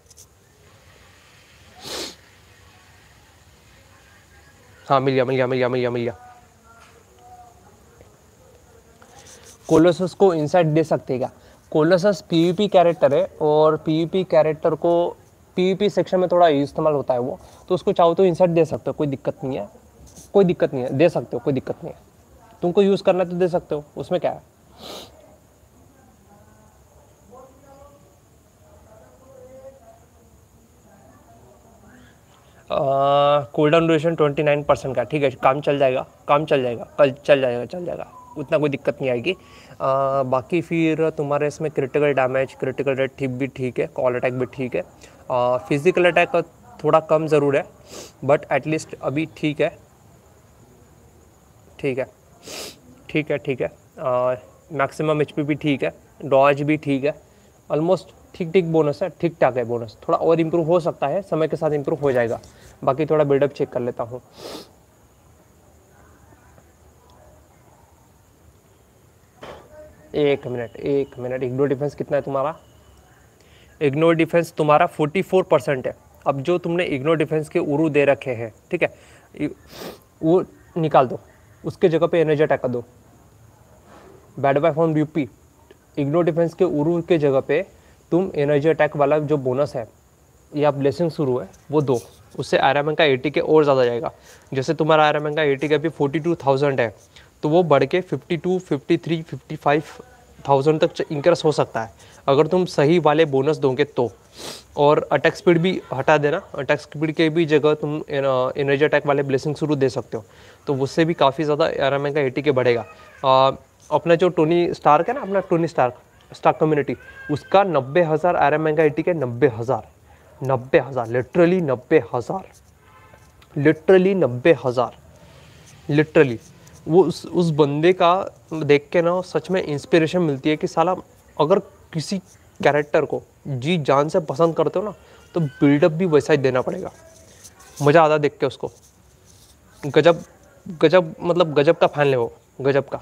हाँ मिल गया मिल गया मिल गया मिल गया मिल गया। कोलोसस को इंसाइट दे सकते क्या? कोलोसस पीवीपी कैरेक्टर है और पीवीपी कैरेक्टर को पीवीपी सेक्शन में थोड़ा इस्तेमाल होता है वो तो उसको चाहो तो इंसर्ट दे सकते हो कोई दिक्कत नहीं है। कोई दिक्कत नहीं है दे सकते हो कोई दिक्कत नहीं है। तुमको यूज़ करना तो दे सकते हो उसमें क्या है? Cool down duration twenty nine percent का ठीक है काम चल जाएगा काम चल जाएगा कल चल जाएगा चल जाएगा उतना कोई दिक्कत नहीं आएगी। आ, बाकी फिर तुम्हारे इसमें क्रिटिकल डैमेज क्रिटिकल रेट ठीक भी ठीक है कॉल अटैक भी ठीक है। फ़िज़िकल अटैक थोड़ा कम ज़रूर है बट एटलीस्ट अभी ठीक है। ठीक है। ठीक है ठीक है। मैक्सिमम एचपी भी ठीक है डॉज भी ठीक है। ऑलमोस्ट ठीक ठीक बोनस है, ठीक ठाक है बोनस थोड़ा और इम्प्रूव हो सकता है, समय के साथ इम्प्रूव हो जाएगा। बाकी थोड़ा बिल्डअप चेक कर लेता हूँ। एक मिनट एक मिनट इग्नोर डिफेंस कितना है तुम्हारा? इग्नोर डिफेंस तुम्हारा 44 परसेंट है। अब जो तुमने इग्नोर डिफेंस के उरू दे रखे हैं, ठीक है? वो निकाल दो। उसके जगह पे एनर्जी अटैक दो। Bad bye from UP ignore defense के उरू के जगह पे तुम एनर्जी अटैक वाला जो बोनस है, या ब्लेसिंग शुरू है, वो दो। उससे आयरन का एटी के और ज़्यादा जाएगा। जैसे तुम्हारा आर आयरन का एटी का भी फोर्टी टू थाउज़ेंड है तो वो बढ़ के fifty two fifty three fifty five thousand तक इंक्रेस हो सकता है। अगर तुम सही वाले बोनस दोगे तो। और अटैक स्पीड भी हटा देना। अटैक स्पीड के भी जगह तुम एनर्जी अटैक वाले ब्लेसिंग शुरू दे सकते हो। तो उससे भी काफ़ी ज़्यादा आर का एटी के बढ़ेगा। आ, अपना जो टोनी स्टार्क है ना अपना टोनी स्टार्क स्टार्क कम्युनिटी उसका नब्बे हज़ार आर एम का एटी के नब्बे हज़ार। नब्बे हज़ार लिटरली नब्बे हज़ार। लिटरली नब्बे हज़ार। लिटरली वो उस उस बंदे का देख के ना सच में इंस्पिरेशन मिलती है कि साला, अगर किसी कैरेक्टर को जी जान से पसंद करते हो ना तो बिल्डअप भी वैसा ही देना पड़ेगा। मज़ा आता देख के उसको। गजब गजब मतलब गजब का फ़ैन ले वो, गजब का।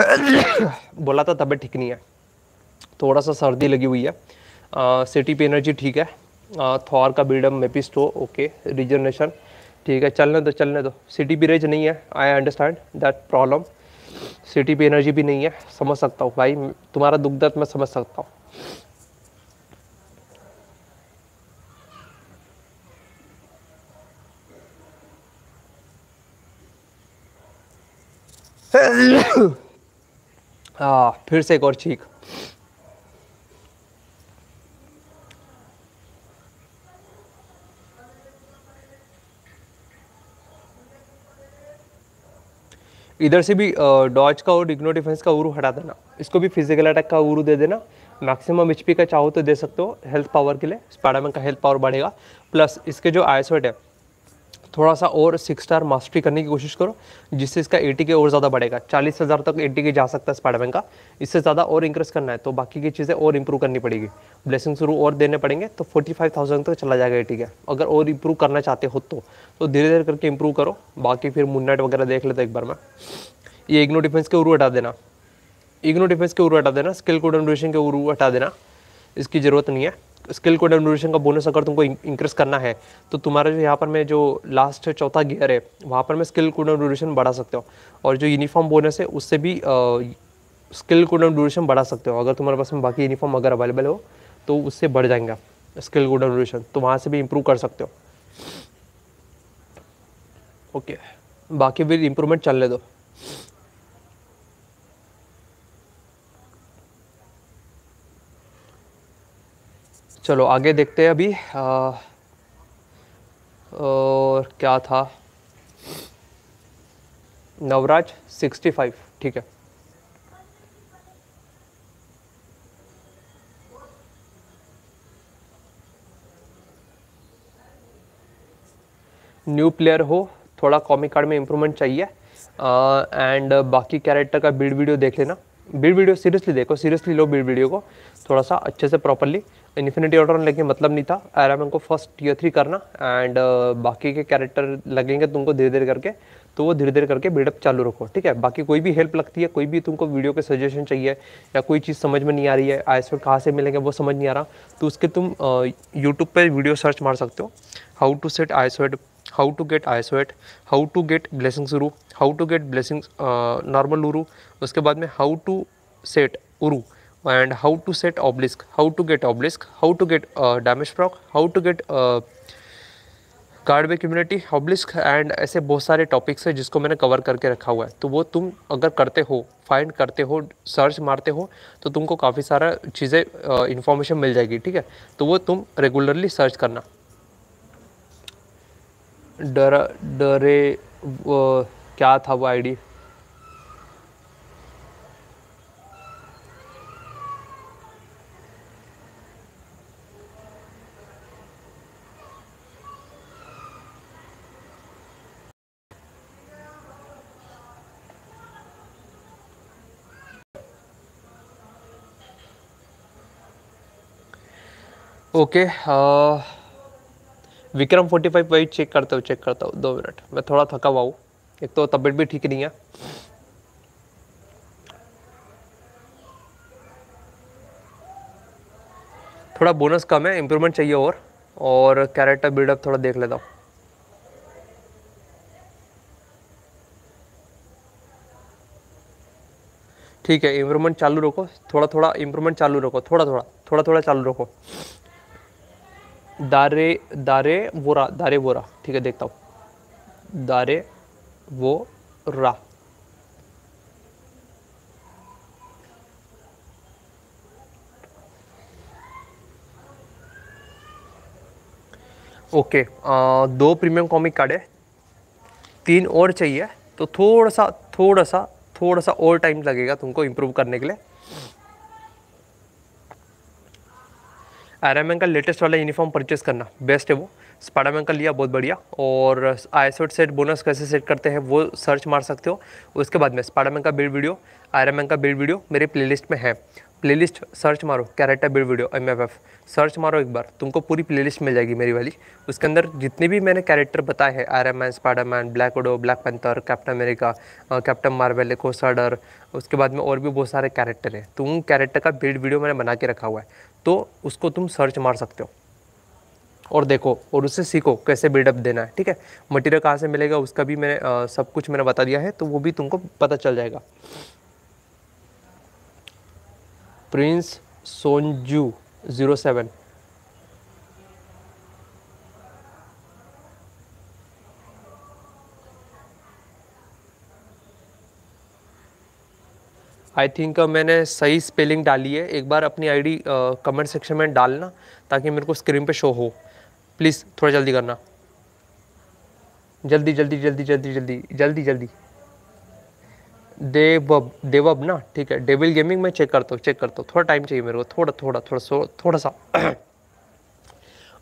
बोला था तबीयत ठीक नहीं है। थोड़ा सा सर्दी लगी हुई है। सिटी पे एनर्जी ठीक है। थॉर का बिल्डअप मेपिस्टो ओके रिजनरेशन ठीक है, चलने दो चलने दो। सिटी भी रेज नहीं है I understand that problem city पे एनर्जी भी नहीं है, समझ सकता हूँ। भाई, तुम्हारा दुख दर्द मैं समझ सकता हूँ। हाँ फिर से एक और चीख। इधर से भी डॉज का और इग्नो डिफेंस का उरू हटा देना। इसको भी फ़िज़िकल अटैक का उरू दे देना। मैक्सिमम एचपी का चाहो तो दे सकते हो हेल्थ पावर के लिए। स्पाइडरमैन का हेल्थ पावर बढ़ेगा। प्लस इसके जो आईसोट है थोड़ा सा और सिक्स स्टार मास्टरी करने की कोशिश करो जिससे इसका एटी के और ज़्यादा बढ़ेगा। चालीस हज़ार तक एटी के जा सकता है स्पाइडरमैन का। इससे ज़्यादा और इंक्रेस करना है तो बाकी की चीज़ें और इंप्रूव करनी पड़ेगी। ब्लेसिंग शुरू और देने पड़ेंगे तो फोर्टी फाइव थाउज़ेंड तक चला जाएगा एटी के अगर और इंप्रूव करना चाहते हो तो, तो धीरे धीरे करके इंप्रूव करो। बाकी फिर मुन्नाइट वगैरह देख लेते एक बार में। ये इग्नो डिफेंस के उरू हटा देना। इग्नो डिफेंस के उरू हटा देना। स्किल कोड के उरू हटा देना। इसकी ज़रूरत नहीं है। स्किल कोड एंड का बोनस अगर तुमको इंक्रीज करना है तो तुम्हारा जो यहाँ पर मैं जो लास्ट चौथा गियर है, वहाँ पर मैं स्किल कोड एंड बढ़ा सकते हो। और जो यूनिफॉर्म बोनस है, उससे भी स्किल कोड एंड बढ़ा सकते हो। अगर तुम्हारे पास में बाकी यूनिफॉर्म अगर अवेलेबल हो तो उससे बढ़ जाएँगे स्किल कोड एंड तो वहाँ से भी इम्प्रूव कर सकते हो। ओके बाकी फिर इम्प्रूवमेंट चलने दो। चलो आगे देखते हैं अभी। आ, और क्या था? नवराज 65 ठीक है। न्यू प्लेयर हो थोड़ा कॉमिक कार्ड में इम्प्रूवमेंट चाहिए। एंड uh, बाकी कैरेक्टर का बिल्ड वीडियो देख लेना। बिल्ड वीडियो सीरियसली देखो सीरियसली लो बिल्ड वीडियो को थोड़ा सा अच्छे से प्रॉपरली इन्फिनिटी ऑर्डर लेके मतलब नहीं था। आराम को फ़र्स्ट टीयर थ्री करना एंड uh, बाकी के कैरेक्टर लगेंगे तुमको धीरे धीरे करके तो वो धीरे धीरे करके बिल्डअप चालू रखो ठीक है? बाकी कोई भी हेल्प लगती है कोई भी तुमको वीडियो के सजेशन चाहिए या कोई चीज़ समझ में नहीं आ रही है आईसोड कहाँ से मिलेंगे वो समझ नहीं आ रहा तो उसके तुम यूट्यूब पर वीडियो सर्च मार सकते हो। How to set I how to get I how to get blessing uru how to get blessing normal uru उसके बाद में how to set uru and how to set obelisk how to get obelisk how to get uh, damage proc how to get uh, card way community obelisk and ऐसे बहुत सारे topics हैं जिसको मैंने cover करके रखा हुआ है। तो वो तुम अगर करते हो फाइंड करते हो सर्च मारते हो तो तुमको काफ़ी सारा चीज़ें इन्फॉर्मेशन मिल जाएगी ठीक है? तो वो तुम रेगुलरली सर्च करना। डर डरे क्या था वो ID okay Vikram forty five वही चेक करता हूँ चेक करता हूँ, दो मिनट मैं थोड़ा थका हुआ हूँ। एक तो तबीयत भी ठीक नहीं है। थोड़ा बोनस कम है इम्प्रूवमेंट चाहिए और। और कैरेक्टर बिल्डअप थोड़ा देख लेता हूँ। ठीक है इम्प्रूवमेंट चालू रखो। थोड़ा थोड़ा इम्प्रूवमेंट चालू रखो। थोड़ा थोड़ा थोड़ा थोड़ा चालू रखो। दारे दारे वोरा दारे वोरा। ठीक है देखता हूँ। दारे वो रा ओके आ, दो प्रीमियम कॉमिक कार्ड है। तीन और चाहिए तो थोड़ा सा थोड़ा सा थोड़ा सा और टाइम लगेगा तुमको इम्प्रूव करने के लिए। आर का लेटेस्ट वाला यूनिफॉर्म परचेस करना। बेस्ट है वो। स्पाडामैन का लिया, बहुत बढ़िया। और आईसोट सेट बोनस कैसे सेट करते हैं, वो सर्च मार सकते हो। उसके बाद में स्पाडामैन का बिल्ड वीडियो आर का बिल्ड वीडियो मेरे प्लेलिस्ट में है। प्लेलिस्ट सर्च मारो character build video M F search मारो एक बार, तुमको पूरी प्लेलिस्ट मिल जाएगी मेरी वाली। उसके अंदर जितने भी मैंने कैरेक्टर बताए हैं Iron Man Spider Man Black Widow Black Panther Captain America Captain Marvel Crusader उसके बाद में और भी बहुत सारे कैरेक्टर हैं। तो उन कैरेक्टर का बिल्ड वीडियो मैंने बना के रखा हुआ है। तो उसको तुम सर्च मार सकते हो। और देखो, और उससे सीखो कैसे बिल्डअप देना है, ठीक है? मटेरियल कहाँ से मिलेगा, उसका भी मैंने सब कुछ मैंने बता दिया है तो वो भी तुमको पता चल जाएगा। Prince Sonju zero seven I think मैंने सही स्पेलिंग डाली है। एक बार अपनी आईडी कमेंट सेक्शन में डालना ताकि मेरे को स्क्रीन पे शो हो। प्लीज़ थोड़ा जल्दी करना। जल्दी जल्दी जल्दी जल्दी जल्दी जल्दी जल्दी। देवब देवब ना? ठीक है डेविल गेमिंग में चेक करता हूँ चेक करता हूँ। थोड़ा टाइम चाहिए मेरे को। थोड़ा थोड़ा थोड़ा, सो, थोड़ा सा।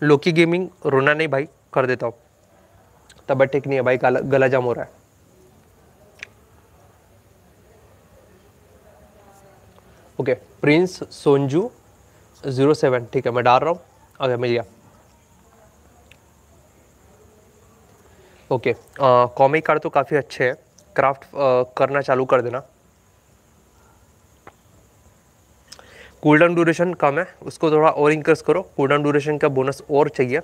लोकी गेमिंग रोना नहीं भाई, कर देता हूँ। तब ठीक नहीं है भाई गला जाम हो रहा है। Okay Prince Sonju zero seven ठीक है, मैं डाल रहा हूँ। अगर मिल गया। ओके कॉमिक कार्ड तो काफ़ी अच्छे हैं। क्राफ्ट करना चालू कर देना। कूल डाउन ड्यूरेशन कम है, उसको थोड़ा और इंक्रीज करो। कूल डाउन ड्यूरेशन का बोनस और चाहिए।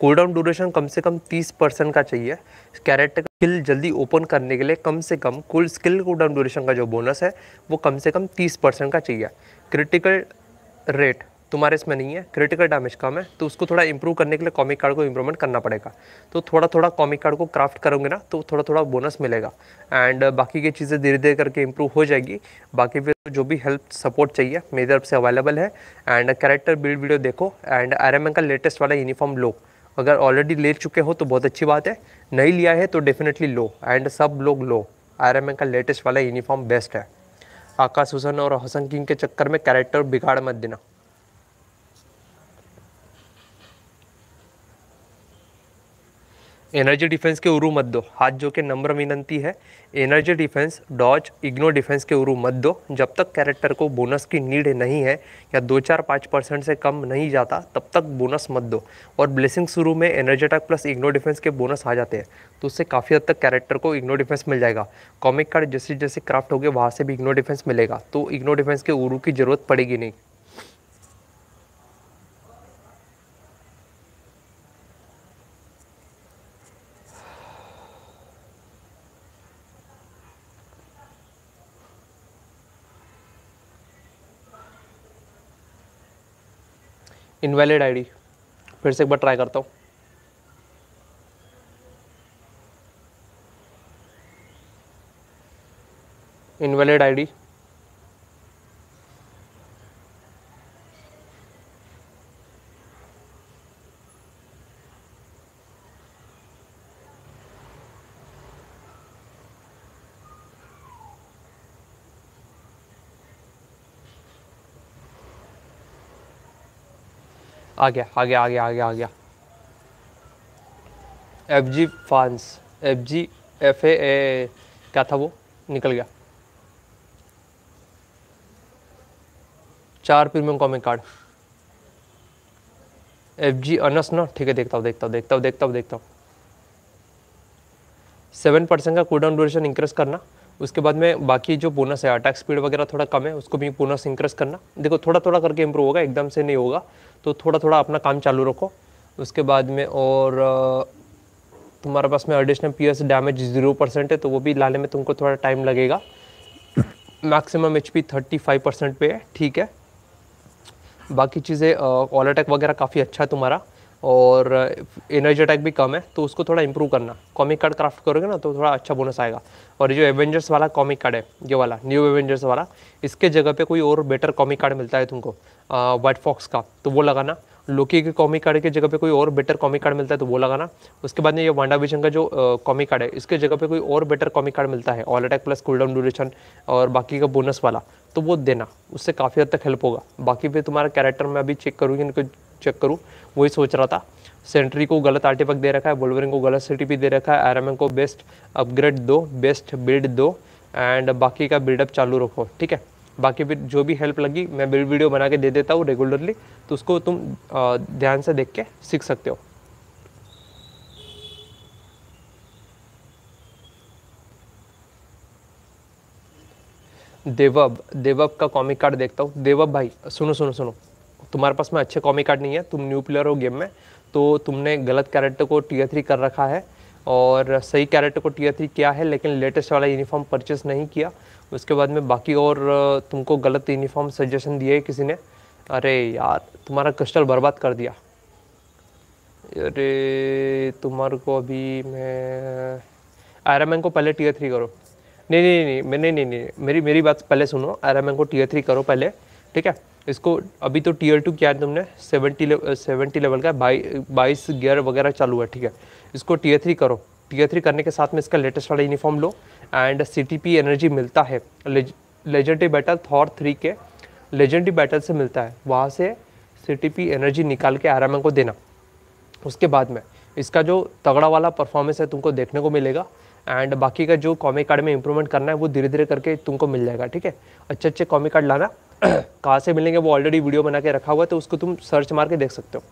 कूल डाउन ड्यूरेशन कम से कम 30 परसेंट का चाहिए। कैरेट स्किल जल्दी ओपन करने के लिए कम से कम कुल स्किल कूल डाउन ड्यूरेशन का जो बोनस है, वो कम से कम 30 परसेंट का चाहिए। क्रिटिकल रेट तुम्हारे इसमें नहीं है क्रिटिकल डैमेज कम है तो उसको थोड़ा इंप्रूव करने के लिए कॉमिक कार्ड को इंप्रूवमेंट करना पड़ेगा। तो थोड़ा थोड़ा कॉमिक कार्ड को क्राफ्ट करोगे ना तो थोड़ा थोड़ा बोनस मिलेगा। एंड बाकी की चीज़ें धीरे धीरे करके इंप्रूव हो जाएगी। बाकी फिर जो भी हेल्प सपोर्ट चाहिए, मेरी तरफ़ से अवेलेबल है। एंड कैरेक्टर बिल्ड वीडियो देखो। एंड आर का लेटेस्ट वाला यूनिफॉर्म लो। अगर ऑलरेडी ले चुके हो तो बहुत अच्छी बात है। नहीं लिया है तो डेफिनेटली लो। एंड सब लोग लो। आर का लेटेस्ट वाला यूनिफॉर्म बेस्ट है। आकाश हुसन और हसन किंग के चक्कर में कैरेक्टर बिगाड़ मत देना। एनर्जी डिफेंस के उरू मत दो। हाथ जो के नंबर विनंती है। Energy defense, dodge, ignore defense के उरू मत दो। जब तक कैरेक्टर को बोनस की नीड नहीं है या दो चार पाँच परसेंट से कम नहीं जाता, तब तक बोनस मत दो। और ब्लेसिंग शुरू में energy attack plus ignore defence के बोनस आ जाते हैं। तो उससे काफ़ी हद तक कैरेक्टर को इग्नो डिफेंस मिल जाएगा। कॉमिक कार्ड जैसे जैसे क्राफ्ट हो गए वहाँ से भी इग्नो डिफेंस मिलेगा। तो इग्नो डिफेंस के उरू की ज़रूरत पड़ेगी नहीं। इनवैलिड आईडी फिर से एक बार ट्राई करता हूँ। इनवैलिड आईडी आ गया आ गया आ गया आ गया आ गया। एफ़ जी फांस एफ़ जी एफ़ ए क्या था वो? निकल गया। चार premium comic card F G Anas ना? ठीक है, देखता हूँ देखता हूँ देखता हूँ देखता हूँ देखता हूँ। सेवन परसेंट का कूल डाउन ड्यूरेशन इंक्रीज करना। उसके बाद में बाकी जो बोनस है अटैक स्पीड वगैरह थोड़ा कम है, उसको भी बोनस इंक्रीज करना। देखो थोड़ा थोड़ा करके इंप्रूव होगा, एकदम से नहीं होगा। तो थोड़ा थोड़ा अपना काम चालू रखो। उसके बाद में और तुम्हारे पास में additional P S damage zero percent है तो वो भी लाने में तुमको थोड़ा टाइम लगेगा। Maximum H P thirty five percent पे है, ठीक है। बाकी चीज़ें ऑल अटैक वगैरह काफ़ी अच्छा है तुम्हारा। और एनर्जी अटैक भी कम है तो उसको थोड़ा इंप्रूव करना। कॉमिक कार्ड क्राफ्ट करोगे ना तो थोड़ा अच्छा बोनस आएगा। और ये जो एवेंजर्स वाला कॉमिक कार्ड है, ये वाला न्यू एवेंजर्स वाला, इसके जगह पे कोई और बेटर कॉमिक कार्ड मिलता है तुमको वाइट फॉक्स का तो वो लगाना। लोकी के कॉमिक कार्ड की जगह पे कोई और बेटर कॉमिक कार्ड मिलता है तो वो लगाना। उसके बाद में ये वांडा विजन का जो कॉमिक कार्ड है, इसके जगह पे कोई और बेटर कॉमिक कार्ड मिलता है all attack plus cool down duration और बाकी का बोनस वाला तो वो देना। उससे काफ़ी हद तक हेल्प होगा। बाकी फिर तुम्हारा कैरेक्टर मैं अभी चेक करूँगी, इनको चेक करूँ। वही सोच रहा था। सेंट्री को गलत आर्टिफैक्ट दे रखा है बोलवरिंग को गलत सिटी दे रखा है आर को बेस्ट अपग्रेड दो बेस्ट बिल्ड दो एंड बाकी का बिल्डअप चालू रखो, ठीक है? बाकी फिर जो भी हेल्प लगी, मैं बिल्ड वीडियो बना के दे देता हूँ रेगुलरली तो उसको तुम ध्यान से देख के सीख सकते हो। देवब देवब का कॉमिक कार्ड देखता हूँ। देवब भाई, सुनो सुनो सुनो। तुम्हारे पास में अच्छे कॉमिक कार्ड नहीं है, तुम न्यू प्लेयर हो गेम में तो तुमने गलत कैरेक्टर को टीयर थ्री कर रखा है और सही कैरेक्टर को टीयर थ्री किया है, लेकिन लेटेस्ट वाला यूनिफॉर्म परचेस नहीं किया। उसके बाद में बाकी और तुमको गलत यूनिफॉर्म सजेशन दिए किसी ने। अरे यार, तुम्हारा कस्टल बर्बाद कर दिया। अरे, तुम्हारे को अभी मैं आयरमैन को पहले टीयर थ्री करो। नहीं नहीं नहीं नहीं नहीं नहीं, मेरी मेरी बात पहले सुनो। आयरमैन को टीयर थ्री करो पहले, ठीक है? इसको अभी तो टीयर टू किया है तुमने सेवेंटी सेवेंटी लेवल का, बाई, बाईस गियर वगैरह चालू है, ठीक है? इसको टीयर थ्री करो। टीयर थ्री करने के साथ में इसका लेटेस्ट वाला यूनिफॉर्म लो एंड सीटीपी एनर्जी मिलता है। लेजेंडरी बैटल थॉर थ्री के लेजेंडरी बैटल से मिलता है। वहाँ से सीटीपी एनर्जी निकाल के आराम को देना। उसके बाद में इसका जो तगड़ा वाला परफॉर्मेंस है तुमको देखने को मिलेगा। एंड बाकी का जो कॉमिक कार्ड में इंप्रूवमेंट करना है, वो धीरे धीरे करके तुमको मिल जाएगा, ठीक है? अच्छे अच्छे कॉमिक कार्ड लाना। कहाँ से मिलेंगे, वो ऑलरेडी वीडियो बना के रखा हुआ है तो उसको तुम सर्च मार के देख सकते हो।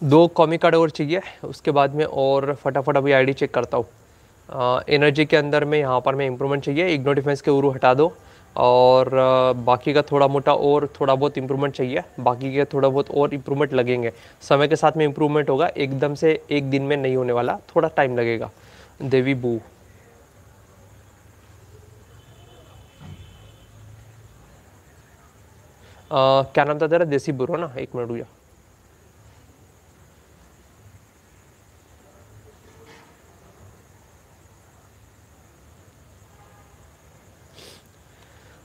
दो कॉमिक कार्ड और चाहिए, उसके बाद में और फटाफट अभी आईडी चेक करता हूँ। एनर्जी के अंदर में यहाँ पर मैं इम्प्रूवमेंट चाहिए इग्नो डिफेंस के उरू हटा दो। और बाकी का थोड़ा मोटा और थोड़ा बहुत इम्प्रूवमेंट चाहिए, बाकी के थोड़ा बहुत और इम्प्रूवमेंट लगेंगे। समय के साथ में इम्प्रूवमेंट होगा, एकदम से एक दिन में नहीं होने वाला, थोड़ा टाइम लगेगा। देवी बू। क्या नाम था तेरा? देसी बुरो ना? एक मिनट हुआ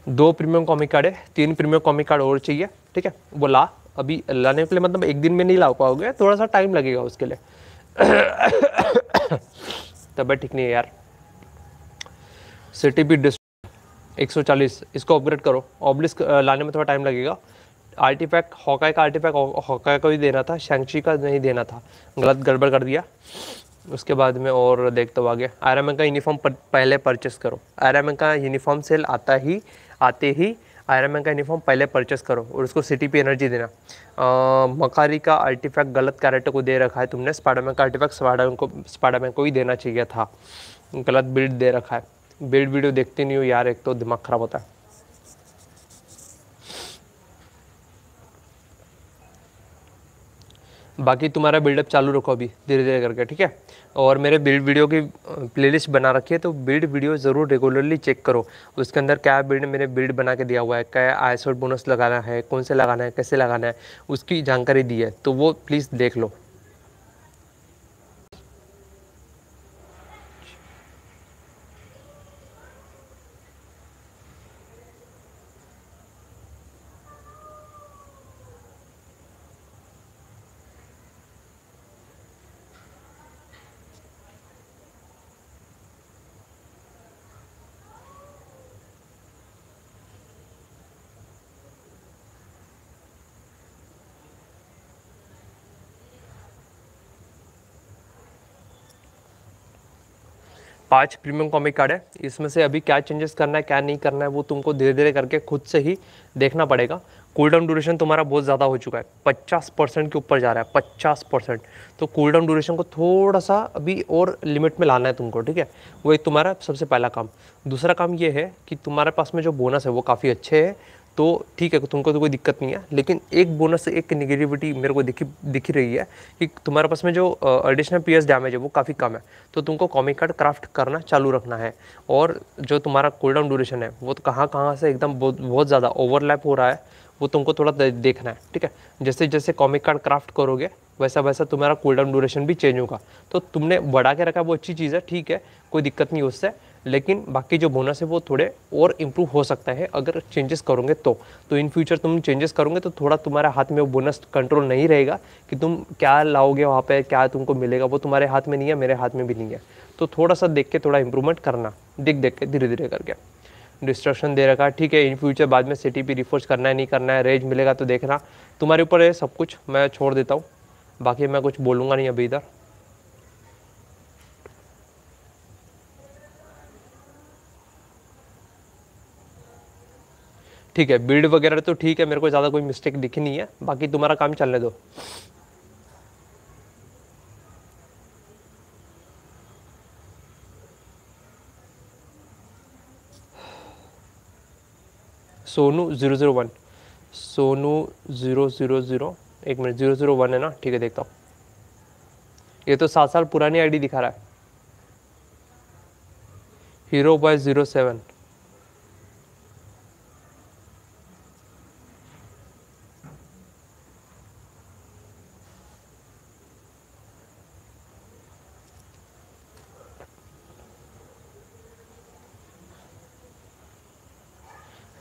दो प्रीमियम कॉमिक कार्ड है, तीन प्रीमियम कॉमिक कार्ड और चाहिए, ठीक है? वो ला, अभी लाने के लिए मतलब एक दिन में नहीं ला पाओगे थोड़ा सा टाइम लगेगा उसके लिए। तब ठीक नहीं है यार। सिटी बी डिस्ट एक सौ चालीस, इसको अपग्रेड करो। ऑब्लिस लाने में थोड़ा टाइम लगेगा। आर्टिफैक्ट हॉकाई का आर्टिफैक्ट हॉकाई को ही देना था शैंक्ची का नहीं देना था। गलत गड़बड़ कर दिया। उसके बाद में और देखते हो आगे। आर का यूनिफॉर्म पहले परचेस करो। आर का यूनिफॉर्म सेल आता ही आते ही आयरन मैन का यूनिफॉर्म पहले परचेस करो और उसको सिटी पे एनर्जी देना। मकारी का आर्टिफैक्ट गलत कैरेक्टर को दे रखा है तुमने स्पाइडरमैन का आर्टिफैक्ट स्पाइडरमैन को स्पाइडरमैन को ही देना चाहिए था। गलत बिल्ड दे रखा है। बिल्ड वीडियो देखती नहीं हो यार, एक तो दिमाग ख़राब होता है। बाकी तुम्हारा बिल्डअप चालू रखो अभी धीरे धीरे करके, ठीक है? और मेरे बिल्ड वीडियो की प्लेलिस्ट बना रखी है तो बिल्ड वीडियो ज़रूर रेगुलरली चेक करो। उसके अंदर क्या बिल्ड मैंने बिल्ड बना के दिया हुआ है, क्या आई बोनस लगाना है, कौन से लगाना है, कैसे लगाना है, उसकी जानकारी दी है तो वो प्लीज़ देख लो। पाँच प्रीमियम कॉमिक कार्ड है। इसमें से अभी क्या चेंजेस करना है, क्या नहीं करना है, वो तुमको धीरे धीरे करके खुद से ही देखना पड़ेगा। कूल डाउन ड्यूरेशन तुम्हारा बहुत ज़्यादा हो चुका है। पचास परसेंट के ऊपर जा रहा है, पचास परसेंट। तो कूल डाउन ड्यूरेशन को थोड़ा सा अभी और लिमिट में लाना है तुमको, ठीक है? वो एक तुम्हारा सबसे पहला काम। दूसरा काम ये है कि तुम्हारे पास में जो बोनस है, वो काफ़ी अच्छे है। तो ठीक है, तुमको तो कोई दिक्कत नहीं है, लेकिन एक बोनस एक निगेटिविटी मेरे को दिखी दिखी रही है कि तुम्हारे पास में जो एडिशनल पीएस डैमेज है, वो काफ़ी कम है। तो तुमको कॉमिक कार्ड क्राफ्ट करना चालू रखना है और जो तुम्हारा कूल डाउन ड्यूरेशन है, वो तो कहाँ कहाँ से एकदम बहुत बहुत ज़्यादा ओवरलैप हो रहा है, वो तुमको थोड़ा देखना है, ठीक है? जैसे जैसे कॉमिक कार्ड क्राफ्ट करोगे, वैसा वैसा तुम्हारा कूल डाउन ड्यूरेशन भी चेंज होगा। तो तुमने बढ़ा के रखा वो अच्छी चीज़ है, ठीक है, कोई दिक्कत नहीं उससे। लेकिन बाकी जो बोनस है वो थोड़े और इम्प्रूव हो सकता है अगर चेंजेस करोगे तो। तो इन फ्यूचर तुम चेंजेस करोगे तो थोड़ा तुम्हारे हाथ में वो बोनस कंट्रोल नहीं रहेगा कि तुम क्या लाओगे वहाँ पे, क्या तुमको मिलेगा, वो तुम्हारे हाथ में नहीं है, मेरे हाथ में भी नहीं है। तो थोड़ा सा देख के थोड़ा इंप्रूवमेंट करना, देख देख के धीरे धीरे करके। डिस्ट्रक्शन दे रखा, ठीक है इन फ्यूचर बाद में सिटी पी रिफोर्स करना है, नहीं करना है रेज मिलेगा तो देखना। तुम्हारे ऊपर है सब कुछ, मैं छोड़ देता हूँ। बाकी मैं कुछ बोलूँगा नहीं अभी इधर। ठीक है बिल्ड वगैरह तो ठीक है, मेरे को ज़्यादा कोई मिस्टेक दिखी नहीं है, बाकी तुम्हारा काम चलने दो। Sonu zero zero one, Sonu zero zero zero, एक मिनट, ज़ीरो ज़ीरो वन है ना? ठीक है, देखता हूँ। ये तो सात साल पुरानी आईडी दिखा रहा है। Hero boy zero seven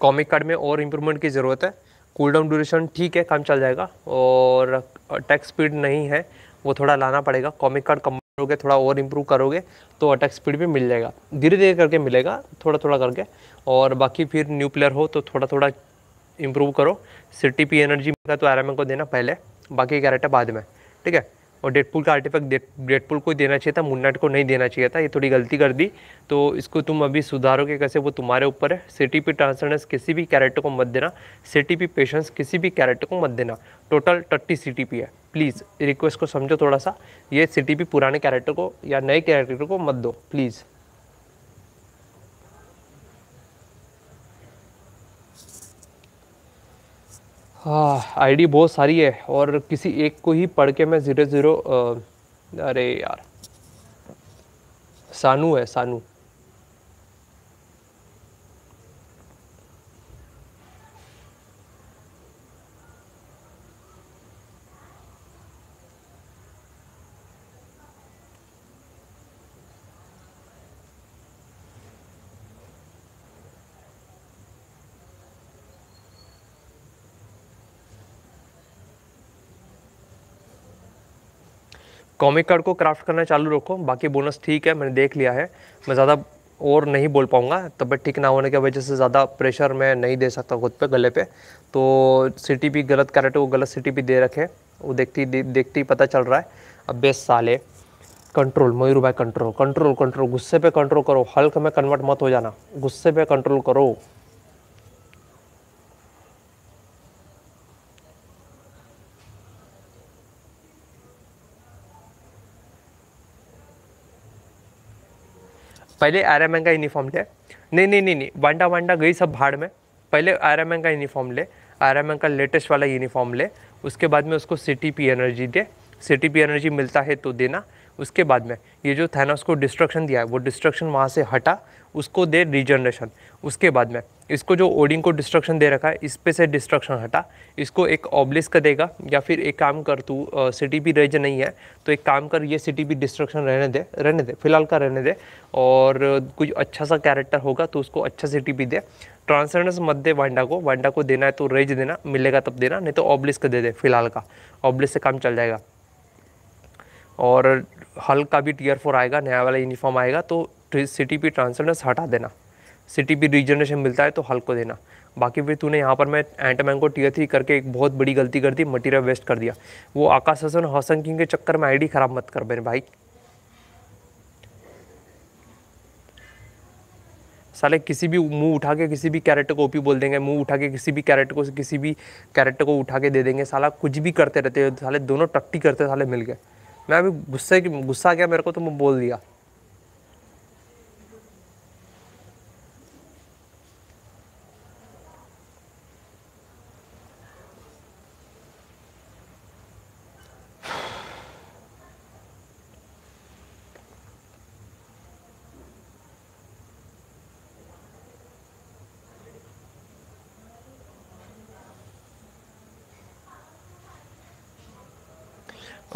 comic card में और इम्प्रूवमेंट की ज़रूरत है। कूल डाउन ड्यूरेशन ठीक है, काम चल जाएगा और अटैक स्पीड नहीं है, वो थोड़ा लाना पड़ेगा। कॉमिक कार्ड कम करोगे, थोड़ा और इम्प्रूव करोगे तो अटैक स्पीड भी मिल जाएगा। धीरे धीरे करके मिलेगा थोड़ा थोड़ा करके। और बाकी फिर न्यू प्लेयर हो तो थोड़ा थोड़ा इम्प्रूव करो सिटी पी एनर्जी का तो आर को देना पहले, बाकी कैरेक्टर बाद में, ठीक है? और डेडपुल का आर्टिफैक्ट डेडपुल को देना चाहिए था मुन्नाट को नहीं देना चाहिए था, ये थोड़ी गलती कर दी। तो इसको तुम अभी सुधारोगे कैसे वो तुम्हारे ऊपर है। सिटी पी ट्रांसफरेंस किसी भी कैरेक्टर को मत देना। सिटी पी पेशेंस किसी भी कैरेक्टर को मत देना। टोटल टट्टी सी टी पी है। प्लीज़ रिक्वेस्ट को समझो थोड़ा सा। ये सी टी पी पुराने कैरेक्टर को या नए कैरेक्टर को मत दो। प्लीज़ हाँ आईडी बहुत सारी है और किसी एक को ही पढ़ के मैं ज़ीरो ज़ीरो अरे यार, सानू है, सानू। कॉमिक कार्ड को क्राफ्ट करना चालू रखो। बाकी बोनस ठीक है, मैंने देख लिया है। मैं ज़्यादा और नहीं बोल पाऊँगा तबियत ठीक ना होने की वजह से ज़्यादा प्रेशर मैं नहीं दे सकता खुद पे, गले पे। तो सिटी भी गलत कैरेक्टर को गलत सिटी भी दे रखे। वो देखती देखती ही पता चल रहा है। अब बेस साले कंट्रोल मयूर भाई कंट्रोल कंट्रोल कंट्रोल गुस्से पे कंट्रोल करो। हल्क में कन्वर्ट मत हो जाना। गुस्से पे कंट्रोल करो। पहले एम का यूनिफॉर्म ले। नहीं नहीं नहीं नहीं वांडा वांडा गई सब भाड़ में। पहले एम का यूनिफॉर्म ले एम का लेटेस्ट वाला यूनिफॉर्म ले, उसके बाद में उसको सी टी पी एनर्जी दे। सी पी एनर्जी मिलता है तो देना। उसके बाद में ये जो थैनोस को डिस्ट्रक्शन दिया है वो डिस्ट्रक्शन वहाँ से हटा, उसको दे रिजनरेशन उसके बाद में इसको जो ओडिंग को डिस्ट्रक्शन दे रखा है, इस पे से डिस्ट्रक्शन हटा। इसको एक ऑब्लिस का देगा, या फिर एक काम कर तू सिटी भी रेज नहीं है तो एक काम कर, ये सिटी भी डिस्ट्रक्शन रहने दे रहने दे, फ़िलहाल का रहने दे। और कुछ अच्छा सा कैरेक्टर होगा तो उसको अच्छा सिटी भी दे। ट्रांसरेंस मत दे वांडा को वांडा को देना है तो रेज देना, मिलेगा तब देना, नहीं तो ऑब्लिस का दे दे, फ़िलहाल का। ऑब्लिस से काम चल जाएगा। और हल का भी टीयर फोर आएगा, नया वाला यूनिफॉर्म आएगा तो सिटी पी ट्रांसलेंस हटा देना। सिटी भी रिजनरेशन मिलता है तो हल्क को देना। बाकी फिर तूने यहाँ पर मैं एंटमैन को टीयर थ्री करके एक बहुत बड़ी गलती कर दी मटीरियल वेस्ट कर दिया। वो आकाश हसन हसन किंग के चक्कर में आईडी ख़राब मत कर मेरे भाई। साले किसी भी मुँह उठा के किसी भी कैरेक्टर को ओपी बोल देंगे, मुँह उठा के किसी भी कैरेक्टर को, किसी भी कैरेक्टर को उठा के दे देंगे। साला कुछ भी करते रहते साले दोनों टट्टी करते साले मिल गए। मैं अभी गुस्से गुस्सा आ गया मेरे को तो मैं बोल दिया।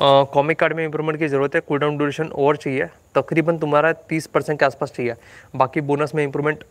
कॉमिक कार्ड में इंप्रूवमेंट की ज़रूरत है कूल डाउन ड्यूरेशन और चाहिए, तकरीबन तुम्हारा तीस परसेंट के आसपास चाहिए। बाकी बोनस में इंप्रूवमेंट